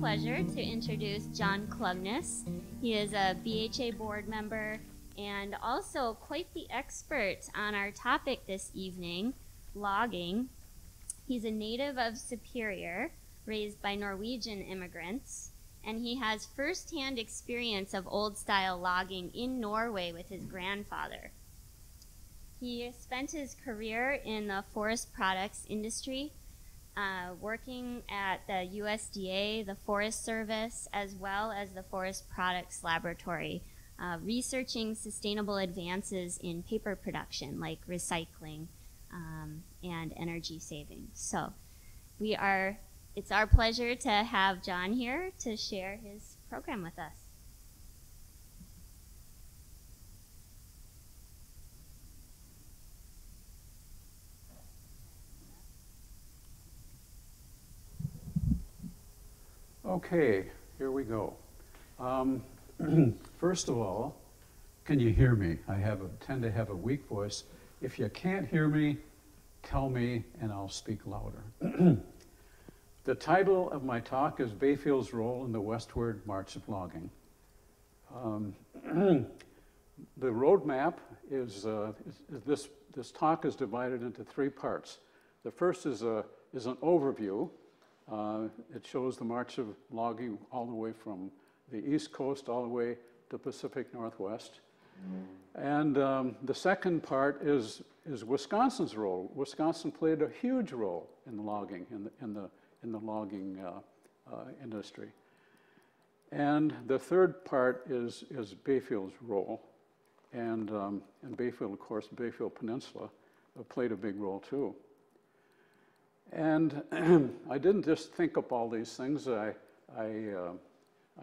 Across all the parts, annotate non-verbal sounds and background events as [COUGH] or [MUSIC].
pleasure to introduce John Klungness. He is a BHA board member and also quite the expert on our topic this evening, logging. He's a native of Superior, raised by Norwegian immigrants, and he has firsthand experience of old style logging in Norway with his grandfather. He spent his career in the forest products industry, uh, working at the USDA, the Forest Service, as well as the Forest Products Laboratory, uh, researching sustainable advances in paper production like recycling um, and energy savings. So we are, it's our pleasure to have John here to share his program with us. Okay, here we go. Um, [CLEARS THROAT] first of all, can you hear me? I have a, tend to have a weak voice. If you can't hear me, tell me and I'll speak louder. [CLEARS THROAT] the title of my talk is Bayfield's Role in the Westward March of Logging. Um, [CLEARS THROAT] the roadmap is, uh, is, this, this talk is divided into three parts. The first is, a, is an overview it shows the march of logging all the way from the East Coast all the way to Pacific Northwest. And um, the second part is, is Wisconsin's role. Wisconsin played a huge role in the logging, in the, in the, in the logging uh, uh, industry. And the third part is, is Bayfield's role. And, um, and Bayfield, of course, Bayfield Peninsula uh, played a big role too. And [CLEARS THROAT] I didn't just think up all these things. I, I, uh,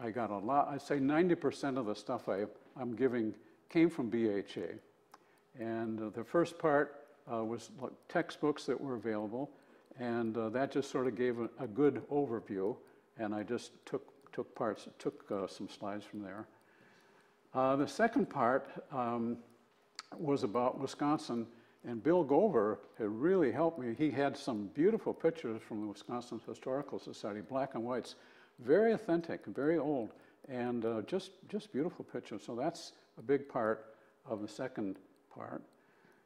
I got a lot, I'd say 90% of the stuff I, I'm giving came from BHA. And uh, the first part uh, was textbooks that were available, and uh, that just sort of gave a, a, good overview, and I just took, took parts, took uh, some slides from there. Uh, the second part um, was about Wisconsin and Bill Gover had really helped me. He had some beautiful pictures from the Wisconsin Historical Society, black and whites, very authentic, very old, and uh, just, just beautiful pictures. So that's a big part of the second part.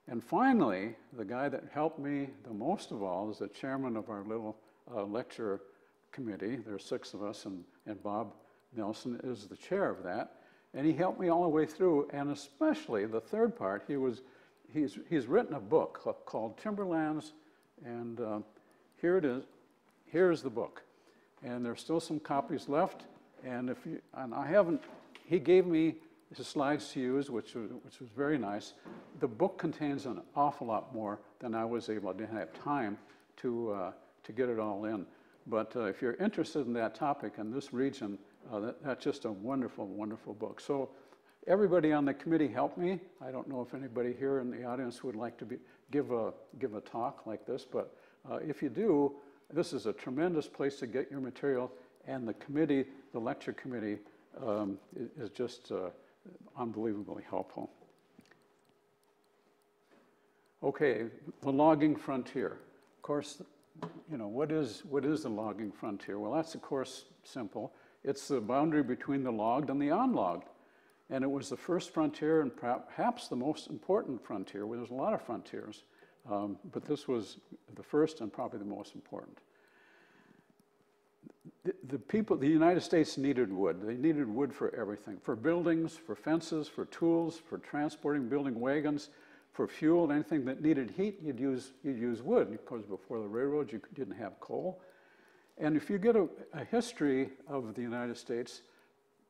And finally, the guy that helped me the most of all is the chairman of our little uh, lecture committee. There's six of us, and, and Bob Nelson is the chair of that. And he helped me all the way through, and especially the third part, he was he's, he's written a book called Timberlands, and uh, here it is. Here's the book. And there's still some copies left. And if you, and I haven't, he gave me his slides to use, which was, which was very nice. The book contains an awful lot more than I was able, I didn't have time to, uh, to get it all in. But uh, if you're interested in that topic and this region, uh, that, that's just a wonderful, wonderful book. So Everybody on the committee helped me. I don't know if anybody here in the audience would like to be, give, a, give a talk like this, but uh, if you do, this is a tremendous place to get your material, and the committee, the lecture committee, um, is just uh, unbelievably helpful. Okay, the logging frontier. Of course, you know, what is, what is the logging frontier? Well, that's of course simple. It's the boundary between the logged and the unlogged. And it was the first frontier and perhaps the most important frontier. Well, there's a lot of frontiers, um, but this was the first and probably the most important. The, the, people, the United States needed wood. They needed wood for everything, for buildings, for fences, for tools, for transporting, building wagons, for fuel, anything that needed heat, you'd use, you'd use wood. Because before the railroads, you didn't have coal. And if you get a, a history of the United States,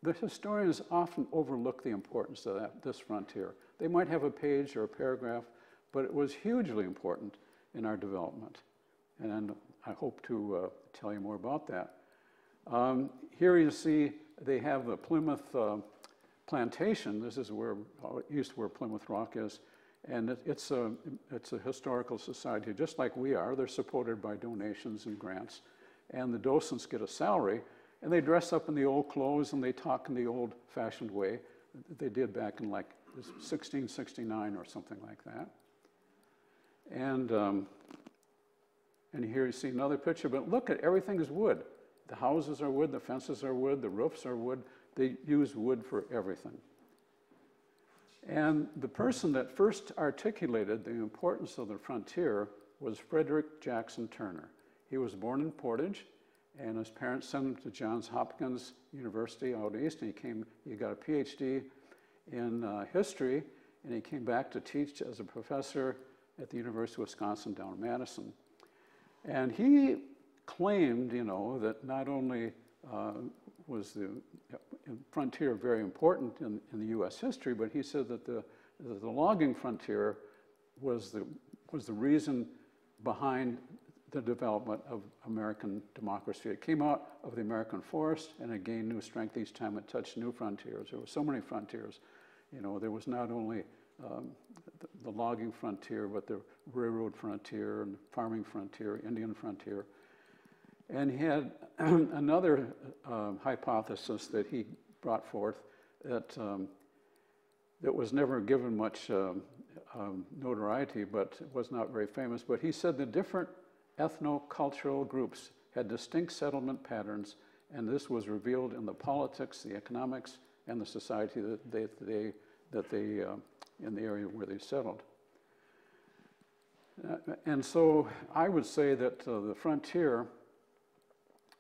the historians often overlook the importance of that, this frontier. They might have a page or a paragraph, but it was hugely important in our development. And I hope to uh, tell you more about that. Um, here you see they have the Plymouth uh, plantation. This is where uh, east where Plymouth Rock is. And it, it's, a, it's a historical society, just like we are. They're supported by donations and grants. And the docents get a salary, and they dress up in the old clothes and they talk in the old fashioned way that they did back in like 1669 or something like that. And, um, and here you see another picture, but look at everything is wood. The houses are wood, the fences are wood, the roofs are wood. They use wood for everything. And the person that first articulated the importance of the frontier was Frederick Jackson Turner. He was born in Portage, and his parents sent him to Johns Hopkins University out east, and he came, he got a PhD in uh, history, and he came back to teach as a professor at the University of Wisconsin down in Madison. And he claimed, you know, that not only uh, was the frontier very important in, in the U.S. history, but he said that the, the logging frontier was the, was the reason behind the development of American democracy. It came out of the American forest and it gained new strength each time it touched new frontiers. There were so many frontiers. You know, there was not only um, the, the, logging frontier, but the railroad frontier and farming frontier, Indian frontier. And he had [CLEARS THROAT] another um, hypothesis that he brought forth that, um, that was never given much um, um, notoriety, but was not very famous. But he said the different ethno-cultural groups had distinct settlement patterns, and this was revealed in the politics, the economics, and the society that they, they that they uh, in the area where they settled. Uh, and so I would say that uh, the frontier,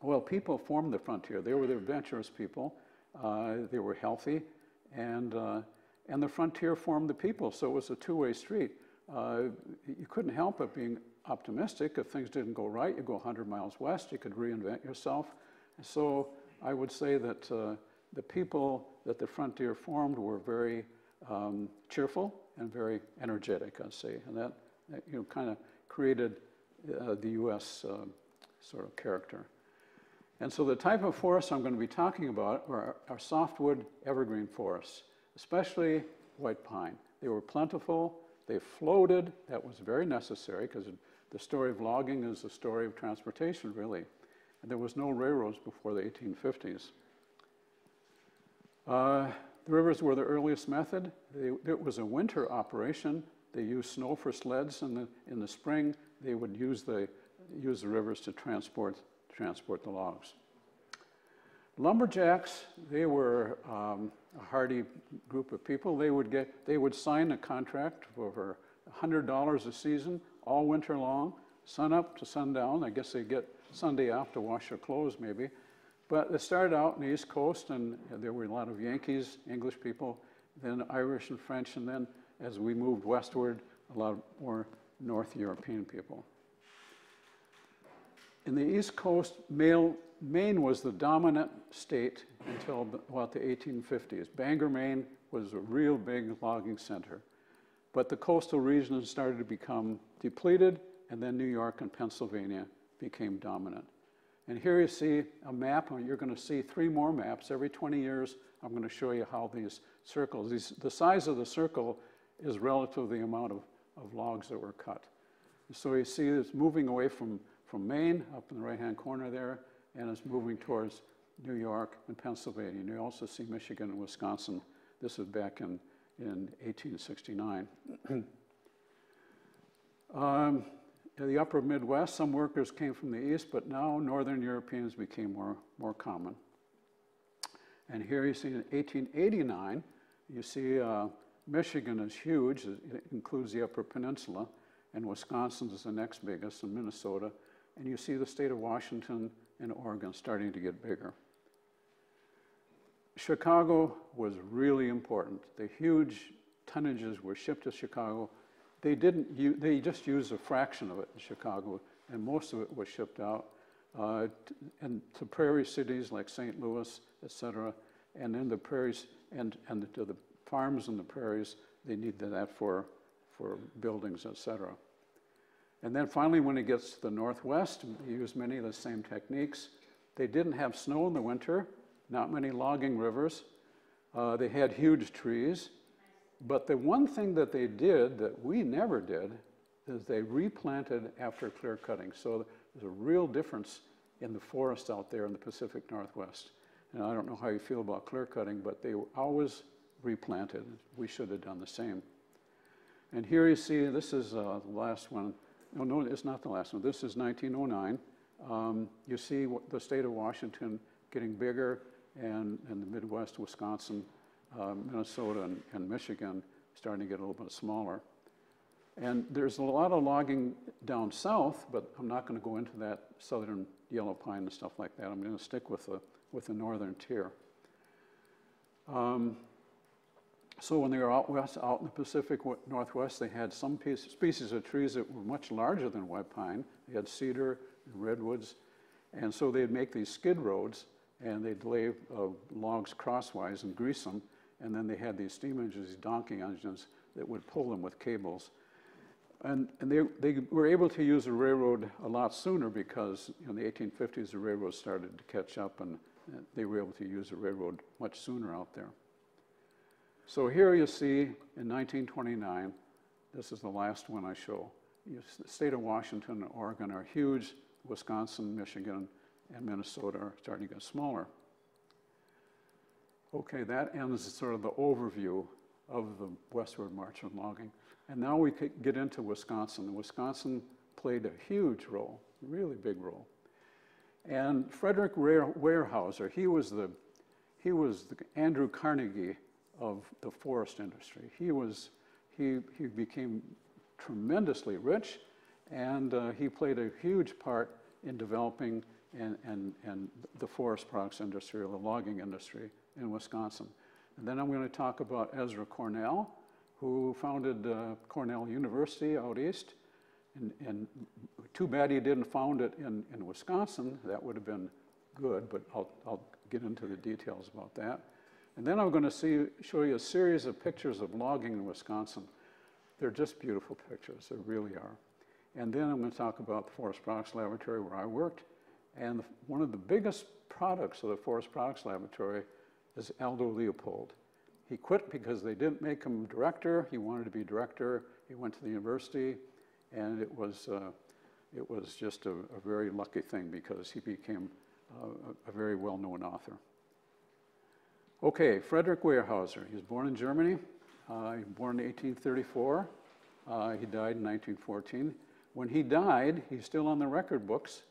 well, people formed the frontier. They were the adventurous people. Uh, they were healthy, and uh, and the frontier formed the people. So it was a two-way street. Uh, you couldn't help but being optimistic. If things didn't go right, you go 100 miles west. You could reinvent yourself. So I would say that the people that the frontier formed were very um, cheerful and very energetic, I'd say. And that, that you know, kind of created uh, the U.S. Uh, sort of character. And so the type of forests I'm going to be talking about are, are softwood evergreen forests, especially white pine. They were plentiful, they floated, that was very necessary because the story of logging is the story of transportation, really. And there was no railroads before the 1850s. Uh, the rivers were the earliest method. They, it was a winter operation. They used snow for sleds in the, in the spring. They would use the, use the rivers to transport, transport the logs. Lumberjacks, they were um, a hardy group of people. They would, get, they would sign a contract for over $100 a season, all winter long, sun up to sundown. I guess they get Sunday off to wash their clothes maybe. But it started out in the East Coast, and there were a lot of Yankees, English people, then Irish and French, and then as we moved westward, a lot more North European people. In the East Coast, Maine was the dominant state until about the 1850s. Bangor, Maine was a real big logging center. But the coastal regions started to become depleted, and then New York and Pennsylvania became dominant. And here you see a map, and you're going to see three more maps. Every 20 years, I'm going to show you how these circles, these, the size of the circle is relative to the amount of, of logs that were cut. So you see it's moving away from, from Maine, up in the right-hand corner there, and it's moving towards New York and Pennsylvania. And you also see Michigan and Wisconsin. This is back in, in 1869. um, the upper Midwest, some workers came from the east, but now Northern Europeans became more, more common. And here you see in 1889, you see uh, Michigan is huge, it includes the Upper Peninsula, and Wisconsin is the next biggest, and Minnesota. And you see the state of Washington and Oregon starting to get bigger. Chicago was really important. The huge tonnages were shipped to Chicago they didn't, they just used a fraction of it in Chicago, and most of it was shipped out uh, and to prairie cities like St. Louis, et cetera, and in the prairies and, and to the farms in the prairies, they needed that for, for buildings, et cetera. And then finally, when it gets to the northwest, they use many of the same techniques. They didn't have snow in the winter, not many logging rivers. Uh, they had huge trees. But the one thing that they did that we never did is they replanted after clear cutting. So there's a real difference in the forest out there in the Pacific Northwest. And I don't know how you feel about clear cutting, but they were always replanted. We should have done the same. And here you see, this is uh, the last one. No, no, it's not the last one. This is 1909. Um, you see what- the state of Washington getting bigger and, and the Midwest, Wisconsin, uh, Minnesota, and, and Michigan starting to get a little bit smaller. And there's a lot of logging down south, but I'm not going to go into that southern yellow pine and stuff like that. I'm going to stick with the, with the northern tier. Um, so when they were out west, out in the Pacific Northwest, they had some piece, species of trees that were much larger than white pine. They had cedar and redwoods. And so they'd make these skid roads and they'd lay uh, logs crosswise and grease them. And then they had these steam engines, these donkey engines that would pull them with cables. And, and they, they were able to use the railroad a lot sooner because in the 1850s, the railroad started to catch up and they were able to use the railroad much sooner out there. So here you see in 1929, this is the last one I show. The state of Washington and Oregon are huge. Wisconsin, Michigan, and Minnesota are starting to get smaller. Okay, that ends sort of the overview of the westward march of logging. And now we get into Wisconsin. Wisconsin played a huge role, really big role. And Frederick Weyerhaeuser, he was the, he was the Andrew Carnegie of the forest industry. He was, he, he became tremendously rich, and uh, he played a huge part in developing and, and, and the forest products industry or the logging industry in Wisconsin. And then I'm going to talk about Ezra Cornell, who founded uh, Cornell University out east. And, and too bad he didn't found it in, in Wisconsin. That would have been good, but I'll, I'll get into the details about that. And then I'm going to see, show you a series of pictures of logging in Wisconsin. They're just beautiful pictures, they really are. And then I'm going to talk about the Forest Products Laboratory where I worked. And one of the biggest products of the Forest Products Laboratory is Aldo Leopold. He quit because they didn't make him director. He wanted to be director. He went to the university, and it was, uh, it was just a, a very lucky thing because he became uh, a, a very well-known author. Okay, Frederick Weyerhaeuser. He was born in Germany. Uh, he was born in 1834. Uh, he died in 1914. When he died, he's still on the record books.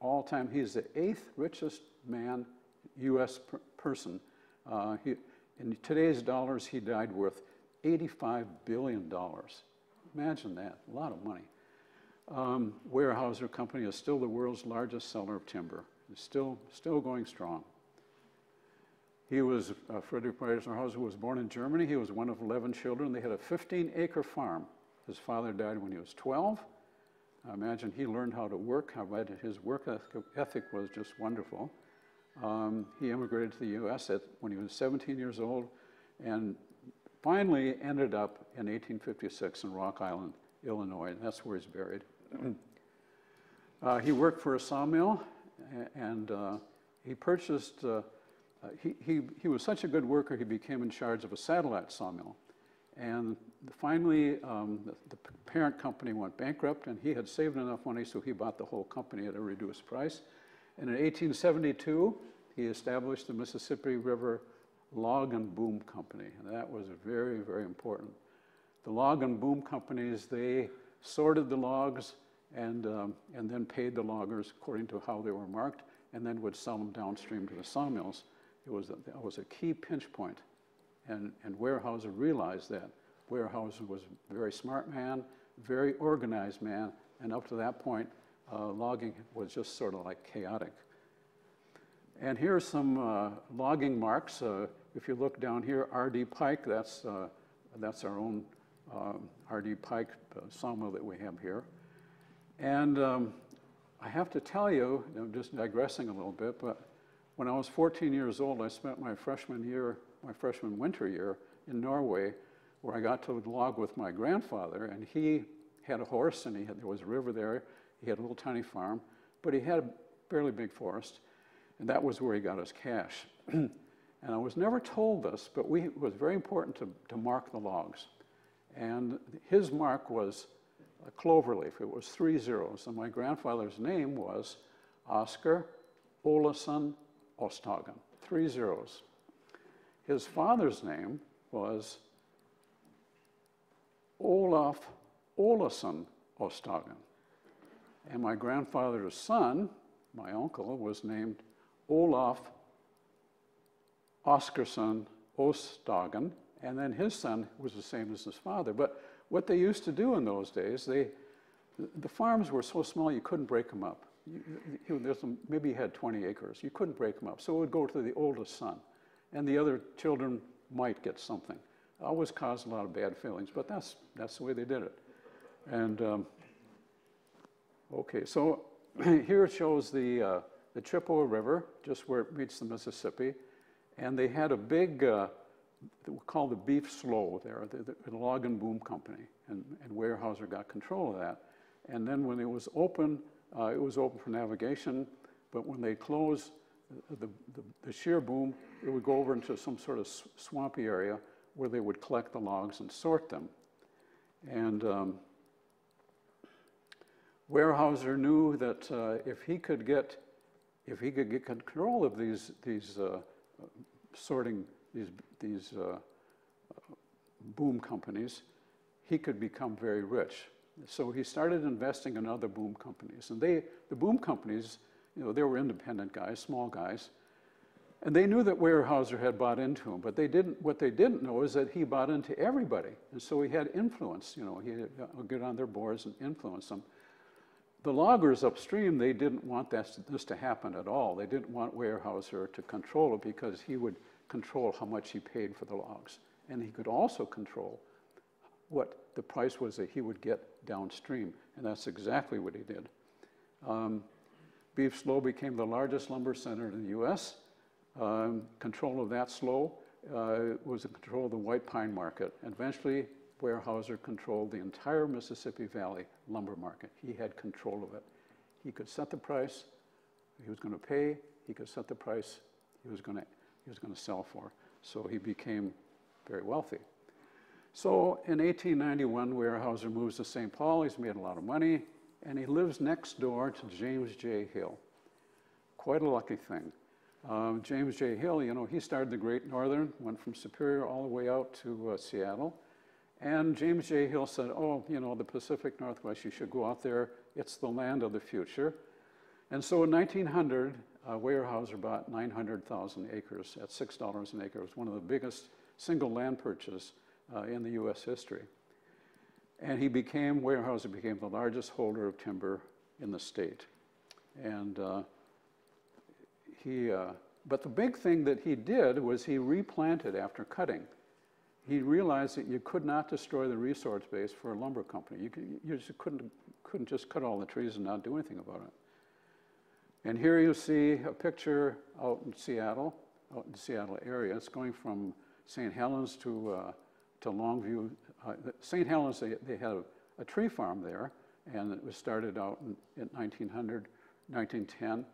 All time, he's the eighth richest man, U.S. per- person. Uh, he, in today's dollars, he died worth $85 billion. Imagine that, a lot of money. Um, Weyerhaeuser Company is still the world's largest seller of timber. It's still, still going strong. He was, uh, Frederick Weyerhaeuser was born in Germany. He was one of 11 children. They had a 15 acre farm. His father died when he was 12. I imagine he learned how to work, how his work ethic was just wonderful. Um, he immigrated to the US at, when he was 17 years old and finally ended up in 1856 in Rock Island, Illinois. And that's where he's buried. [CLEARS THROAT] Uh, he worked for a sawmill and uh, he purchased, uh, uh, he, he, he was such a good worker, he became in charge of a satellite sawmill. And finally, um, the, the parent company went bankrupt, and he had saved enough money, so he bought the whole company at a reduced price. And in 1872, he established the Mississippi River Log and Boom Company. And that was very, very important. The log and boom companies, they sorted the logs and, um, and then paid the loggers according to how they were marked, and then would sell them downstream to the sawmills. It was a, that was a key pinch point. And, and Weyerhaeuser realized that. Weyerhaeuser was a very smart man, very organized man, and up to that point, uh, logging was just sort of like chaotic. And here are some uh, logging marks. Uh, if you look down here, R.D. Pike, that's, uh, that's our own um, R.D. Pike uh, sawmill that we have here. And um, I have to tell you, I'm just digressing a little bit, but when I was 14 years old, I spent my freshman year, my freshman winter year in Norway, where I got to log with my grandfather, and he had a horse, and he had, there was a river there. He had a little tiny farm, but he had a fairly big forest, and that was where he got his cash. [CLEARS THROAT] and I was never told this, but we, it was very important to, to mark the logs. And his mark was a clover leaf. It was three zeros, and my grandfather's name was Oscar Olason Osthagen, three zeros. His father's name was Olaf Olason Osthagen. And my grandfather's son my uncle, was named Olaf Oscarsson Osthagen, and then his son was the same as his father. But what they used to do in those days, they, the farms were so small you couldn't break them up. You, you, maybe he had 20 acres. You couldn't break them up. So it would go to the oldest son, and the other children might get something. Always caused a lot of bad feelings, but that's, that's the way they did it. And um, okay, so [CLEARS THROAT] here it shows the, uh, the Chippewa River, just where it meets the Mississippi. And they had a big, uh, called the beef slough there, the, the log and boom company. And, and Weyerhaeuser got control of that. And then when it was open, uh, it was open for navigation. But when they closed the, the, the, shear boom, it would go over into some sort of swampy area where they would collect the logs and sort them. And um, Weyerhaeuser knew that uh, if he could get if he could get control of these these uh, sorting these these uh, boom companies, he could become very rich. So he started investing in other boom companies, and they the boom companies, you know, they were independent guys, small guys, and they knew that Weyerhaeuser had bought into him, but they didn't. What they didn't know is that he bought into everybody, and so he had influence. You know, he would uh, get on their boards and influence them. The loggers upstream, they didn't want this, this to happen at all. They didn't want Weyerhaeuser to control it because he would control how much he paid for the logs. And he could also control what the price was that he would get downstream. And that's exactly what he did. Um, Beef Slough became the largest lumber center in the US. Um, control of that slough uh, was in control of the white pine market. And eventually, Weyerhaeuser controlled the entire Mississippi Valley lumber market. He had control of it. He could set the price he was going to pay, he could set the price he was going to, he was going to sell for. So he became very wealthy. So in 1891, Weyerhaeuser moves to St. Paul. He's made a lot of money, and he lives next door to James J. Hill. Quite a lucky thing. Um, James J. Hill, you know, he started the Great Northern, went from Superior all the way out to uh, Seattle. And James J. Hill said, oh, you know, the Pacific Northwest, you should go out there. It's the land of the future. And so in 1900, uh, Weyerhaeuser bought 900,000 acres at $6 an acre. It was one of the biggest single land purchases uh, in the U.S. history. And he became, Weyerhaeuser became the largest holder of timber in the state. And uh, he, uh, but the big thing that he did was he replanted after cutting he realized that you could not destroy the resource base for a lumber company. You, could, you just couldn't, couldn't just cut all the trees and not do anything about it. And here you see a picture out in Seattle, out in the Seattle area. It's going from St. Helens to, uh, to Longview. Uh, St. Helens, they, they had a, a, tree farm there, and it was started out in, in 1900, 1910.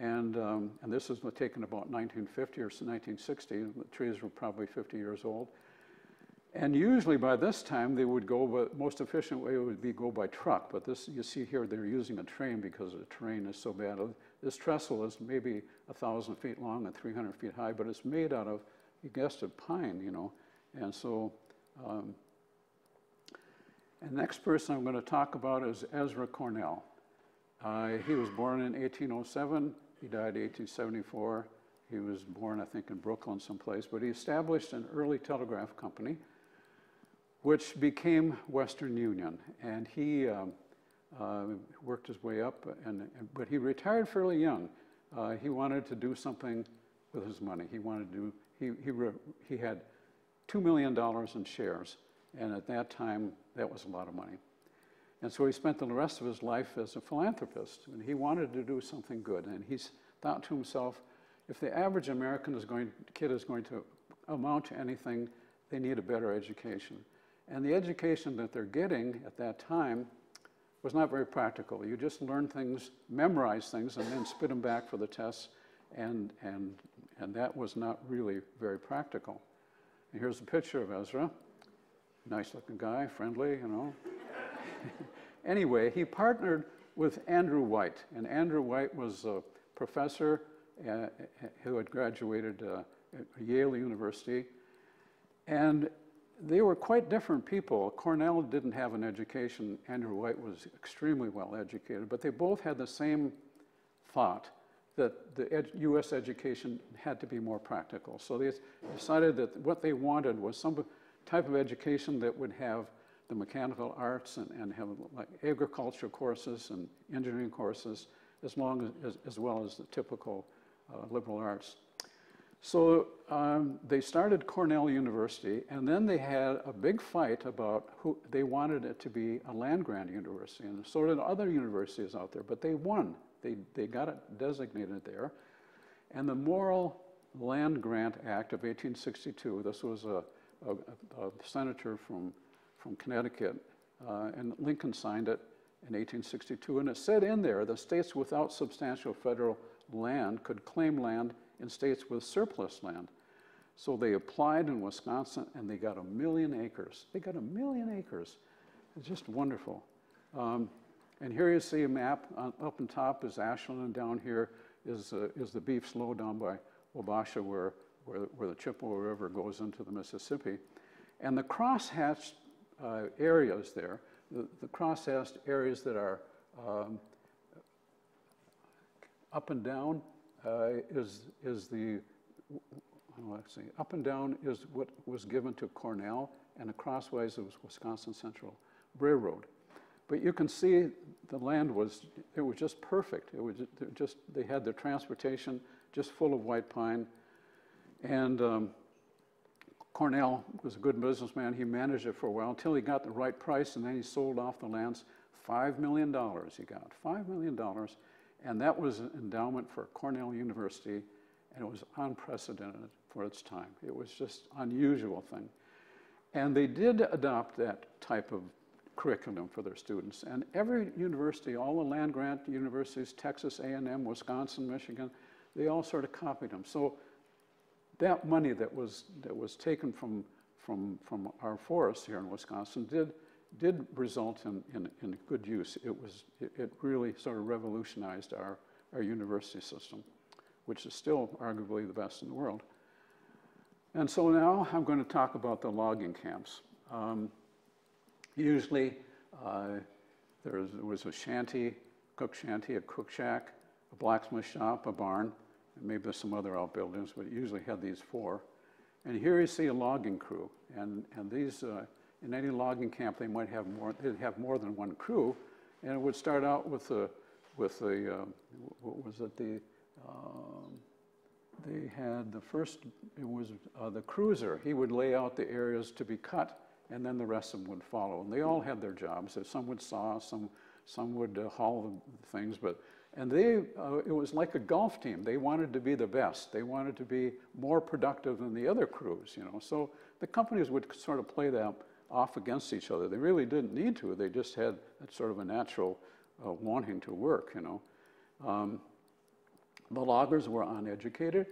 And, um, and this was taken about 1950 or 1960. The trees were probably 50 years old. And usually by this time they would go, but most efficient way would be go by truck. But this, you see here, they're using a train because the terrain is so bad. This trestle is maybe a thousand feet long and 300 feet high, but it's made out of, you guessed it, pine, you know. And so, um, and next person I'm going to talk about is Ezra Cornell. Uh, he was born in 1807. He died in 1874. He was born, I think, in Brooklyn someplace, but he established an early telegraph company which became Western Union. And he um, uh, worked his way up, and, but he retired fairly young. Uh, he wanted to do something with his money. He wanted to do, he, he, he had $2 million in shares, and at that time, that was a lot of money. And so he spent the rest of his life as a philanthropist, and he wanted to do something good. And he thought to himself, if the average American is going, kid is going to amount to anything, they need a better education. And the education that they're getting at that time was not very practical. You just learn things, memorize things, and then spit them back for the tests, and, and, and that was not really very practical. And here's a picture of Ezra. Nice looking guy, friendly, you know. [LAUGHS] anyway, he partnered with Andrew White, and Andrew White was a professor uh, who had graduated uh, at Yale University. And they were quite different people. Cornell didn't have an education. Andrew White was extremely well educated, but they both had the same thought that the ed U.S. education had to be more practical. So they decided that what they wanted was some type of education that would have the mechanical arts and, and have like agriculture courses and engineering courses as, long as, as well as the typical uh, liberal arts. So um, they started Cornell University, and then they had a big fight about who they wanted it to be a land grant university, and so did other universities out there. But they won. They they got it designated there, and the Morrill Land Grant Act of 1862. This was a, a, a senator from from Connecticut, uh, and Lincoln signed it in 1862, and it said in there the states without substantial federal land could claim land in states with surplus land. So they applied in Wisconsin and they got a million acres. They got a million acres. It's just wonderful. Um, and here you see a map. Uh, up on top is Ashland, and down here is, uh, is the beef slough down by Wabasha, where, where, where the Chippewa River goes into the Mississippi. And the crosshatched uh, areas there, the, the crosshatched areas that are um, up and down uh, is, is the, let's see, up and down is what was given to Cornell, and the crossways was Wisconsin Central Railroad. But you can see the land was, it was just perfect. It was just, they had their transportation just full of white pine. And um, Cornell was a good businessman. He managed it for a while until he got the right price, and then he sold off the lands. $5 million he got, $5 million. And that was an endowment for Cornell University, and it was unprecedented for its time. It was just unusual thing. And they did adopt that type of curriculum for their students. And every university, all the land-grant universities, Texas A&M, Wisconsin, Michigan, they all sort of copied them. So that money that was, that was taken from, from, from our forests here in Wisconsin did did result in, in, in good use. It, was, it, it, really sort of revolutionized our, our university system, which is still arguably the best in the world. And so now I'm going to talk about the logging camps. Um, usually uh, there, was, a shanty, cook shanty, a cook shack, a blacksmith shop, a barn, maybe there's some other outbuildings, but it usually had these four. And here you see a logging crew, and, and these uh, in any logging camp, they might have more, they'd have more than one crew, and it would start out with the, with the, uh, what was it, the, um, they had the first, it was uh, the cruiser. He would lay out the areas to be cut, and then the rest of them would follow. And they all had their jobs. So Some would saw, some, some would uh, haul the things, but, and they, uh, it was like a golf team. They wanted to be the best. They wanted to be more productive than the other crews, you know. So the companies would sort of play that off against each other. They really didn't need to. They just had sort of a natural uh, wanting to work, you know. Um, the loggers were uneducated.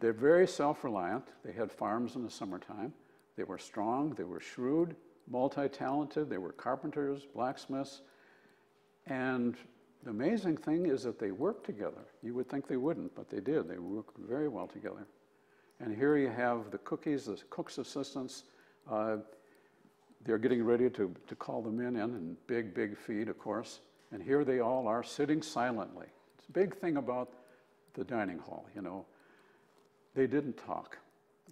They're very self-reliant. They had farms in the summertime. They were strong. They were shrewd, multi-talented. They were carpenters, blacksmiths. And the amazing thing is that they worked together. You would think they wouldn't, but they did. They worked very well together. And here you have the cookies, the cook's assistants. Uh, they're getting ready to, to call the men in, and big, big feed, of course. And here they all are sitting silently. It's a big thing about the dining hall, you know. They didn't talk.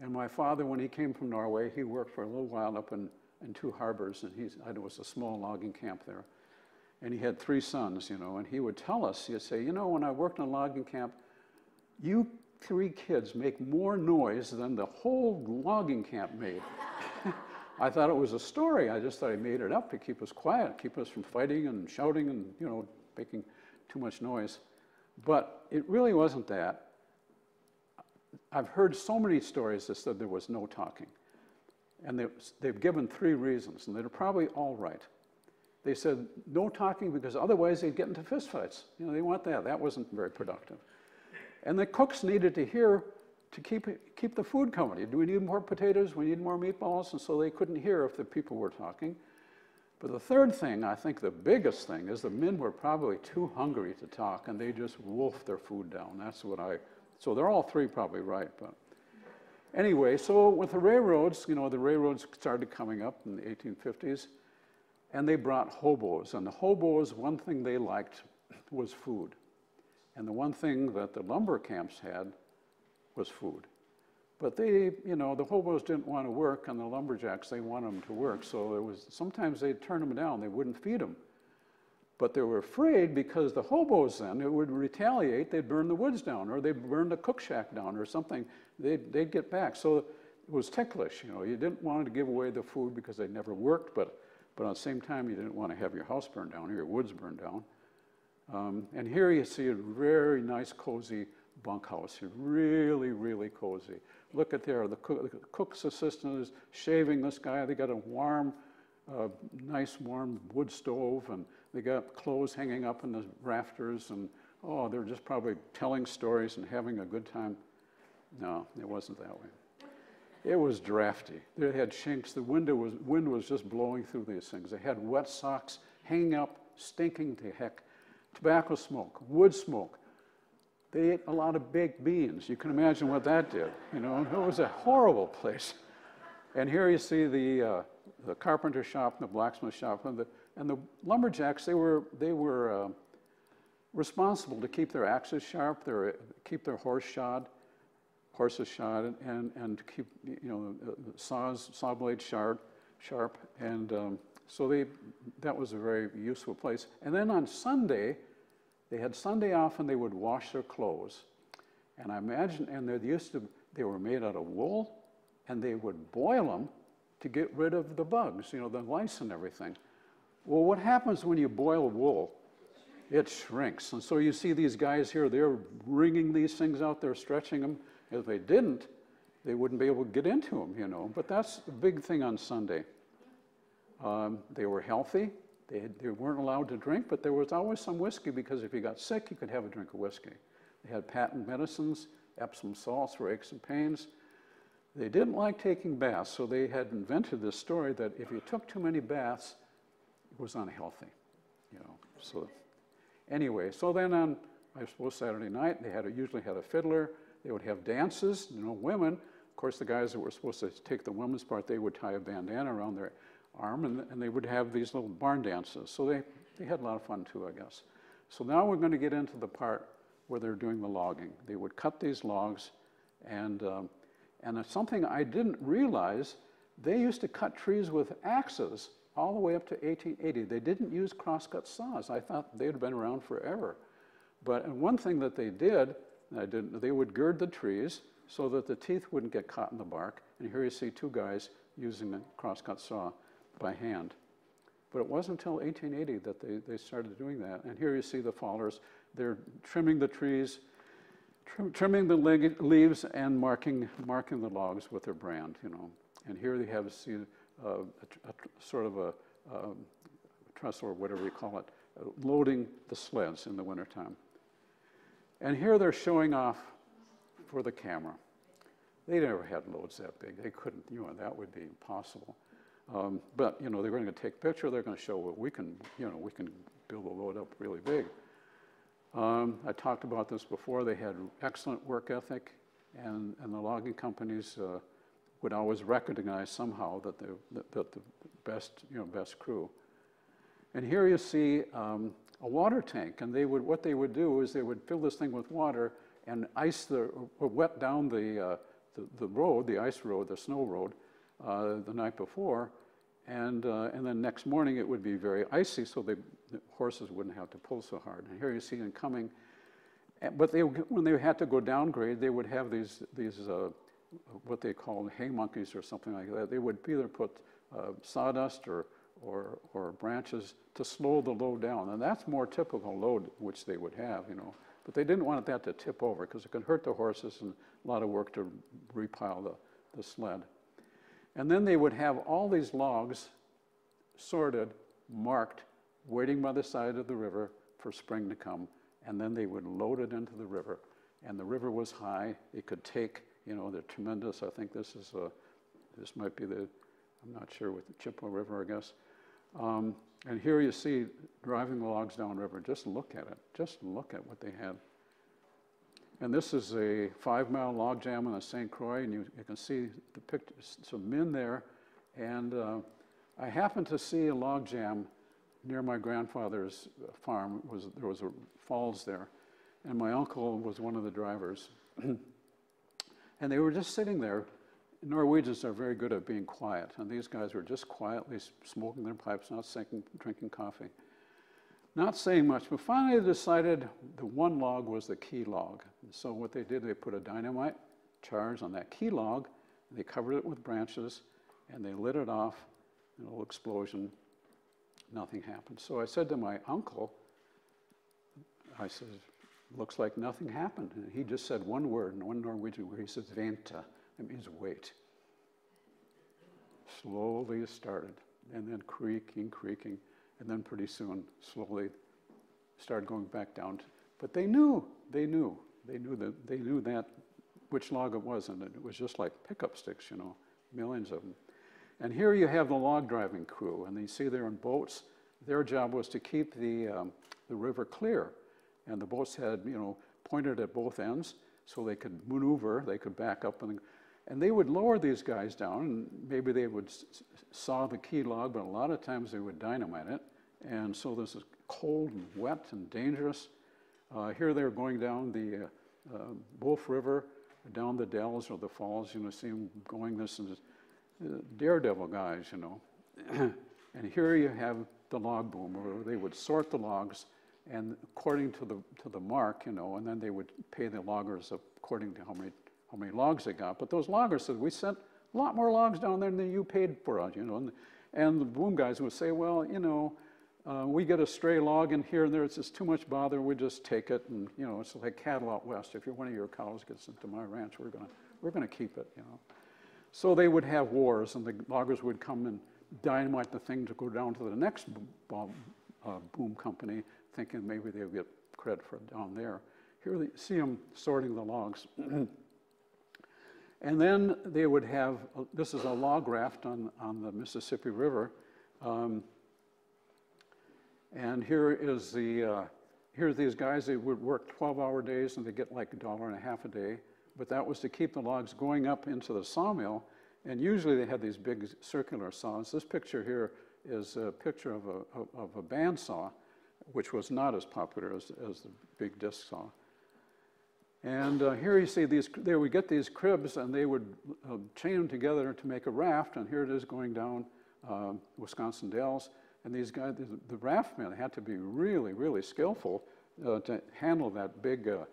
And my father, when he came from Norway, he worked for a little while up in, in Two Harbors, and he's, it was a small logging camp there. And he had three sons, you know, and he would tell us, he'd say, you know, when I worked in a logging camp, you three kids make more noise than the whole logging camp made. [LAUGHS] I thought it was a story. I just thought he made it up to keep us quiet, keep us from fighting and shouting and, you know, making too much noise. But it really wasn't that. I've heard so many stories that said there was no talking. And they've given three reasons, and they're probably all right. They said no talking because otherwise they'd get into fistfights. You know, they want that. That wasn't very productive. And the cooks needed to hear to keep, keep the food coming. Do we need more potatoes? We need more meatballs? And so they couldn't hear if the people were talking. But the third thing, I think the biggest thing, is the men were probably too hungry to talk and they just wolfed their food down. That's what I, so they're all three probably right. But anyway, so with the railroads, you know, the railroads started coming up in the 1850s and they brought hobos. And the hobos, one thing they liked was food. And the one thing that the lumber camps had was food. But they, you know, the hobos didn't want to work, and the lumberjacks, they wanted them to work. So it was sometimes they'd turn them down; they wouldn't feed them. But they were afraid because the hobos then it would retaliate. They'd burn the woods down, or they'd burn the cook shack down, or something. They'd, they'd get back. So it was ticklish. You know, you didn't want to give away the food because they never worked, but but at the same time, you didn't want to have your house burned down or your woods burned down. Um, and here you see a very nice, cozy bunkhouse. Really, really cozy. Look at there, the, cook, the cook's assistant is shaving this guy. They got a warm, uh, nice warm wood stove, and they got clothes hanging up in the rafters, and oh, they're just probably telling stories and having a good time. No, it wasn't that way. It was drafty. They had chinks. The window was, wind was just blowing through these things. They had wet socks hanging up, stinking to heck. Tobacco smoke, wood smoke, they ate a lot of baked beans. You can imagine what that did. You know, it was a horrible place. And here you see the, uh, the carpenter shop and the blacksmith shop and the, and the lumberjacks. They were, they were uh, responsible to keep their axes sharp, their, keep their horse shod, horses shod, and, and keep you know saws, saw blades sharp, sharp. And um, so they, that was a very useful place. And then on Sunday, they had Sunday off and they would wash their clothes. And I imagine, and they used to, they were made out of wool and they would boil them to get rid of the bugs, you know, the lice and everything. Well, what happens when you boil wool? It shrinks. And so you see these guys here, they're wringing these things out, they're stretching them. If they didn't, they wouldn't be able to get into them, you know. But that's the big thing on Sunday. Um, they were healthy. They, they weren't allowed to drink, but there was always some whiskey because if you got sick, you could have a drink of whiskey. They had patent medicines, Epsom salts for aches and pains. They didn't like taking baths, so they had invented this story that if you took too many baths, it was unhealthy. You know, so anyway, so then on I suppose Saturday night they had a, usually had a fiddler. They would have dances. You know, women. Of course, the guys that were supposed to take the women's part, they would tie a bandana around their arm, and, and they would have these little barn dances. So they, they had a lot of fun too, I guess. So now we're going to get into the part where they're doing the logging. They would cut these logs, and, um, and something I didn't realize, they used to cut trees with axes all the way up to 1880. They didn't use crosscut saws. I thought they'd been around forever. But one thing that they did, I didn't, they would gird the trees so that the teeth wouldn't get caught in the bark. And here you see two guys using a crosscut saw by hand. But it wasn't until 1880 that they, they started doing that. And here you see the fallers. They're trimming the trees, trim, trimming the leaves and marking, marking the logs with their brand, you know. And here they have see, uh, a, a, sort of a, um, trestle or whatever you call it, uh, loading the sleds in the wintertime. And here they're showing off for the camera. They never had loads that big. They couldn't, you know, that would be impossible. Um, but you know, they're going to take a picture. They're going to show we can, you know, we can build a load up really big. Um, I talked about this before. They had excellent work ethic, and, and the logging companies uh, would always recognize somehow that they that the best, you know, best crew. And here you see um, a water tank, and they would what they would do is they would fill this thing with water and ice the or wet down the, uh, the the road, the ice road, the snow road, uh, the night before, and, uh, and then next morning it would be very icy, so the horses wouldn't have to pull so hard. And here you see them coming. But they, when they had to go downgrade, they would have these, these uh, what they called hay monkeys or something like that. They would either put uh, sawdust or, or, or branches to slow the load down. And that's more typical load which they would have, you know. But they didn't want that to tip over because it could hurt the horses and a lot of work to repile the, the sled. And then they would have all these logs sorted, marked, waiting by the side of the river for spring to come. And then they would load it into the river. And the river was high. It could take, you know, the tremendous, I think this is, a, this might be the, I'm not sure, with the Chippewa River, I guess. Um, and here you see driving the logs downriver. Just look at it. Just look at what they had. And this is a five mile log jam on the St. Croix, and you, you can see the pictures, some men there. And uh, I happened to see a log jam near my grandfather's farm. Was, there was a falls there. and my uncle was one of the drivers. [CLEARS THROAT] and they were just sitting there. Norwegians are very good at being quiet, and these guys were just quietly smoking their pipes, not sinking, drinking coffee. Not saying much, but finally they decided the one log was the key log. And so what they did, they put a dynamite charge on that key log, they covered it with branches, and they lit it off, an little explosion, nothing happened. So I said to my uncle, I said, looks like nothing happened. And he just said one word, in one Norwegian word. He says, Venta. It means wait. Slowly it started, and then creaking, creaking, and then pretty soon, slowly started going back down. But they knew, they knew, they knew that, they knew that which log it was, and it was just like pickup sticks, you know, millions of them. And here you have the log driving crew, and you see they're in boats. Their job was to keep the, um, the river clear. And the boats had, you know, pointed at both ends so they could maneuver, they could back up. And, and they would lower these guys down, and maybe they would saw the key log, but a lot of times they would dynamite it. And so this is cold and wet and dangerous. Uh, here they're going down the uh, uh, Wolf River, down the dells or the falls, you know, see them going this and this daredevil guys, you know. [CLEARS THROAT] and here you have the log boom, where they would sort the logs, and according to the to the mark, you know, and then they would pay the loggers according to how many how many logs they got. But those loggers said, we sent a lot more logs down there than you paid for us, you know. And, and the boom guys would say, well, you know, uh, we get a stray log in here and there, it's just too much bother, we just take it, and you know, it's like cattle out west. If one of your cows gets into my ranch, we're gonna we're gonna keep it, you know. So they would have wars, and the loggers would come and dynamite the thing to go down to the next boom, uh, boom company, thinking maybe they would get credit for it down there. Here see them sorting the logs. [CLEARS THROAT] and then they would have, this is a log raft on, on the Mississippi River. Um, and here is the, uh, here are these guys, they would work 12 hour days and they get like a dollar and a half a day but that was to keep the logs going up into the sawmill. And usually they had these big circular saws. This picture here is a picture of a, of a bandsaw, which was not as popular as, as the big disc saw. And uh, here you see these, there we get these cribs and they would uh, chain them together to make a raft. And here it is going down uh, Wisconsin Dells. And these guys, the, the raft men had to be really, really skillful uh, to handle that big uh,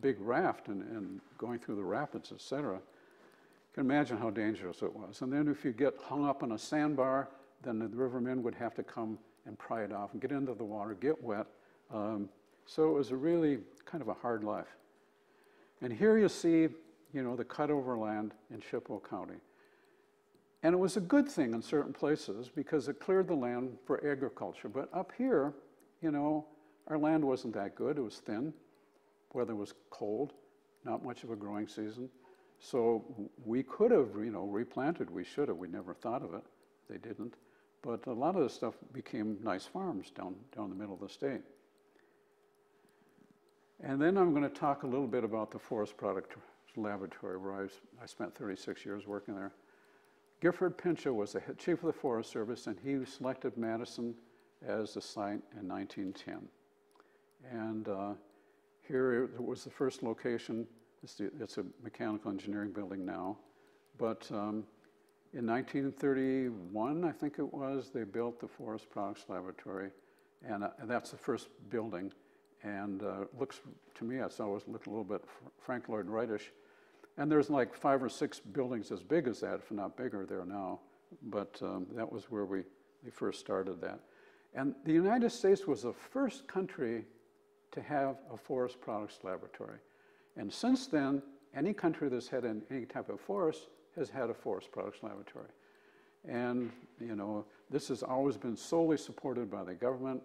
big raft and, and going through the rapids, etc. You can imagine how dangerous it was. And then if you get hung up on a sandbar, then the rivermen would have to come and pry it off and get into the water, get wet. Um, so it was a really kind of a hard life. And here you see, you know, the cutover land in Chippewa County. And it was a good thing in certain places because it cleared the land for agriculture. But up here, you know, our land wasn't that good. It was thin weather was cold, not much of a growing season. So we could have, you know, replanted. We should have. We never thought of it. They didn't. But a lot of the stuff became nice farms down, down the middle of the state. And then I'm going to talk a little bit about the Forest Product Laboratory, where I, was, I spent 36 years working there. Gifford Pinchot was the chief of the Forest Service, and he selected Madison as the site in 1910. And uh, here it was the first location. It's, the, it's a mechanical engineering building now. But um, in 1931, I think it was, they built the Forest Products Laboratory. And, uh, and that's the first building. And uh, looks, to me, it's always looked a little bit Frank Lloyd Wrightish. And there's like five or six buildings as big as that, if not bigger, there now. But um, that was where we, we first started that. And the United States was the first country to have a forest products laboratory. And since then, any country that's had any type of forest has had a forest products laboratory. And, you know, this has always been solely supported by the government.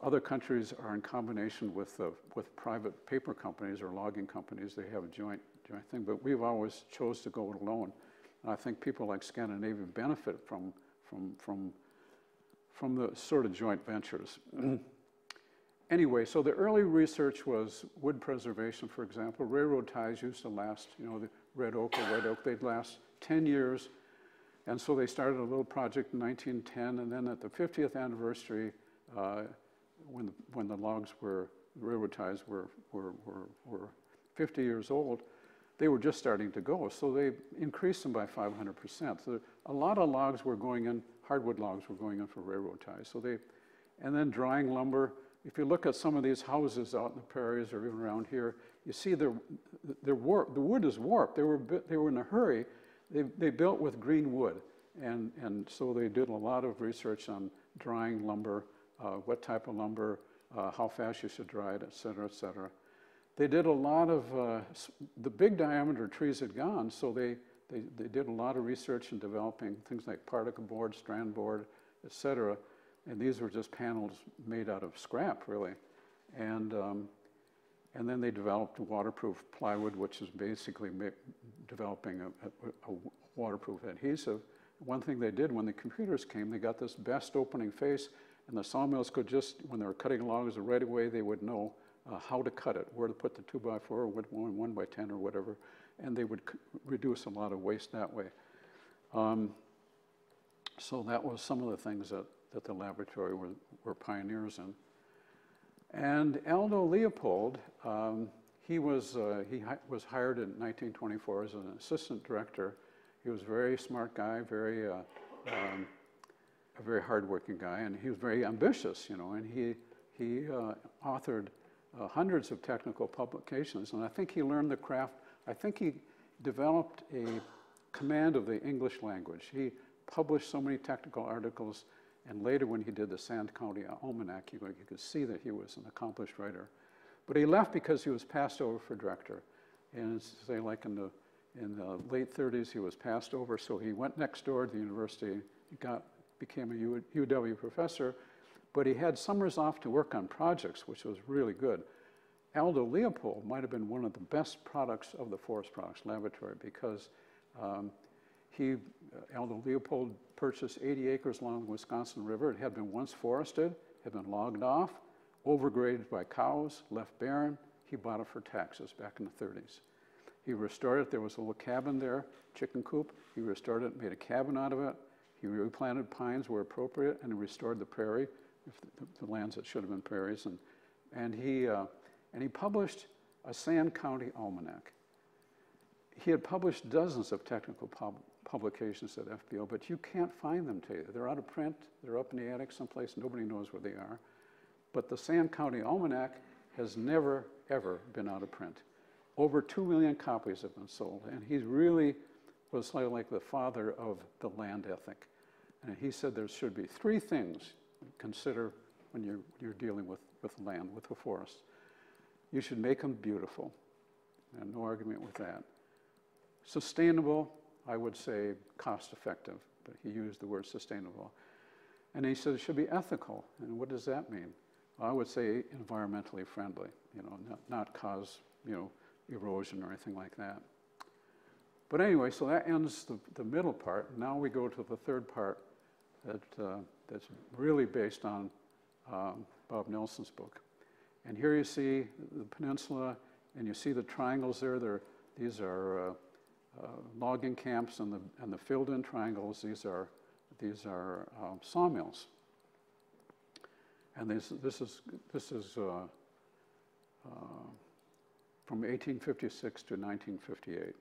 Other countries are in combination with, uh, with private paper companies or logging companies. They have a joint, joint thing, but we've always chose to go it alone. And I think people like Scandinavia benefit from, from, from, from the sort of joint ventures. [CLEARS THROAT] anyway, so the early research was wood preservation, for example. Railroad ties used to last, you know, the red oak or red oak, they'd last 10 years. And so they started a little project in 1910, and then at the 50th anniversary, uh, when, the, when the logs were railroad ties were, were, were, were 50 years old, they were just starting to go. So they increased them by 500%. So a lot of logs were going in, hardwood logs were going in for railroad ties. So they, and then drying lumber. If you look at some of these houses out in the prairies or even around here, you see they're, they're. The wood is warped. They were, they were in a hurry. They, they built with green wood. And, and so they did a lot of research on drying lumber, what type of lumber, uh, how fast you should dry it, et cetera, et cetera. They did a lot of, uh, the big diameter trees had gone, so they, they, they did a lot of research in developing things like particle board, strand board, et cetera. And these were just panels made out of scrap, really. And, um, and then they developed waterproof plywood, which is basically developing a, a, a waterproof adhesive. One thing they did when the computers came, they got this best opening face, and the sawmills could just, when they were cutting logs right away, they would know uh, how to cut it, where to put the two by four, or one, one by 10 or whatever, and they would reduce a lot of waste that way. Um, so that was some of the things that, that the laboratory were, were pioneers in. And Aldo Leopold, um, he, was, uh, he hi was hired in 1924 as an assistant director. He was a very smart guy, very, uh, um, a very hardworking guy, and he was very ambitious, you know, and he, he uh, authored uh, hundreds of technical publications. And I think he learned the craft, I think he developed a command of the English language. He published so many technical articles, and later when he did the Sand County Almanac, you, you could see that he was an accomplished writer. But he left because he was passed over for director. And say like in the, in the late 30s, he was passed over, so he went next door to the university, got, became a UW professor, but he had summers off to work on projects, which was really good. Aldo Leopold might have been one of the best products of the Forest Products Laboratory because um, he, uh, Aldo Leopold purchased 80 acres along the Wisconsin River. It had been once forested, had been logged off, overgrazed by cows, left barren. He bought it for taxes back in the 30s. He restored it. There was a little cabin there, chicken coop. He restored it, made a cabin out of it. He replanted pines where appropriate and restored the prairie the, the, lands that should have been prairies. And, and, he, uh, and he published a Sand County Almanac. He had published dozens of technical pub publications at FBO, but you can't find them today. They're out of print, they're up in the attic someplace, nobody knows where they are. But the Sand County Almanac has never, ever been out of print. Over 2 million copies have been sold, and he's really was like the father of the land ethic. And he said there should be three things consider when you're, you're dealing with, with land, with the forest. You should make them beautiful, and no argument with that. Sustainable, I would say cost effective, but he used the word sustainable. And he said it should be ethical. And what does that mean? Well, I would say environmentally friendly, you know, not, not cause, you know, erosion or anything like that. But anyway, so that ends the, the middle part. Now we go to the third part that uh, that's really based on um, Bob Nelson's book. And here you see the peninsula, and you see the triangles there. They're, these are uh, uh, logging camps, and the, and the filled-in triangles, these are, these are um, sawmills. And this, this is, this is uh, uh from 1856 to 1958.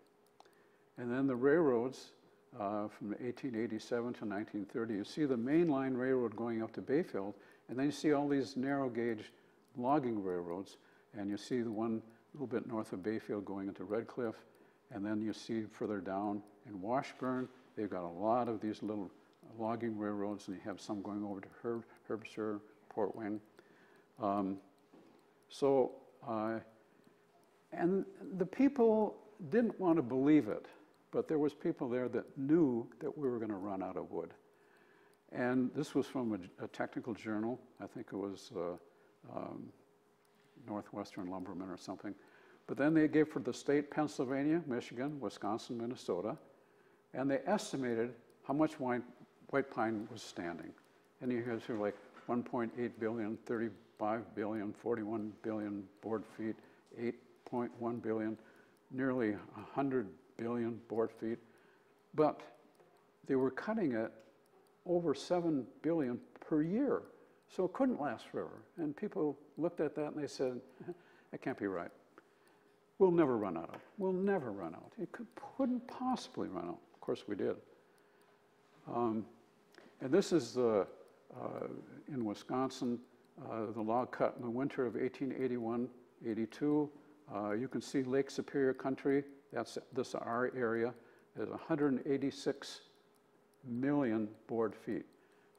And then the railroads uh, from 1887 to 1930. You see the mainline railroad going up to Bayfield, and then you see all these narrow gauge logging railroads, and you see the one a little bit north of Bayfield going into Red Cliff, and then you see further down in Washburn, they've got a lot of these little logging railroads, and you have some going over to Herb, Herbster, Port Wing. Um, so, uh, and the people didn't want to believe it but there was people there that knew that we were going to run out of wood. And this was from a, a technical journal. I think it was uh, um, Northwestern Lumberman or something. But then they gave for the state Pennsylvania, Michigan, Wisconsin, Minnesota, and they estimated how much white, pine was standing. And you hear like 1.8 billion, 35 billion, 41 billion board feet, 8.1 billion, nearly 100 billion board feet, but they were cutting it over 7 billion per year. So it couldn't last forever. And people looked at that and they said, that can't be right. We'll never run out of. We'll never run out. It could, couldn't possibly run out. Of course, we did. Um, and this is uh, uh, in Wisconsin, uh, the log cut in the winter of 1881 82. Uh, you can see Lake Superior Country, that's this our area, is 186 million board feet.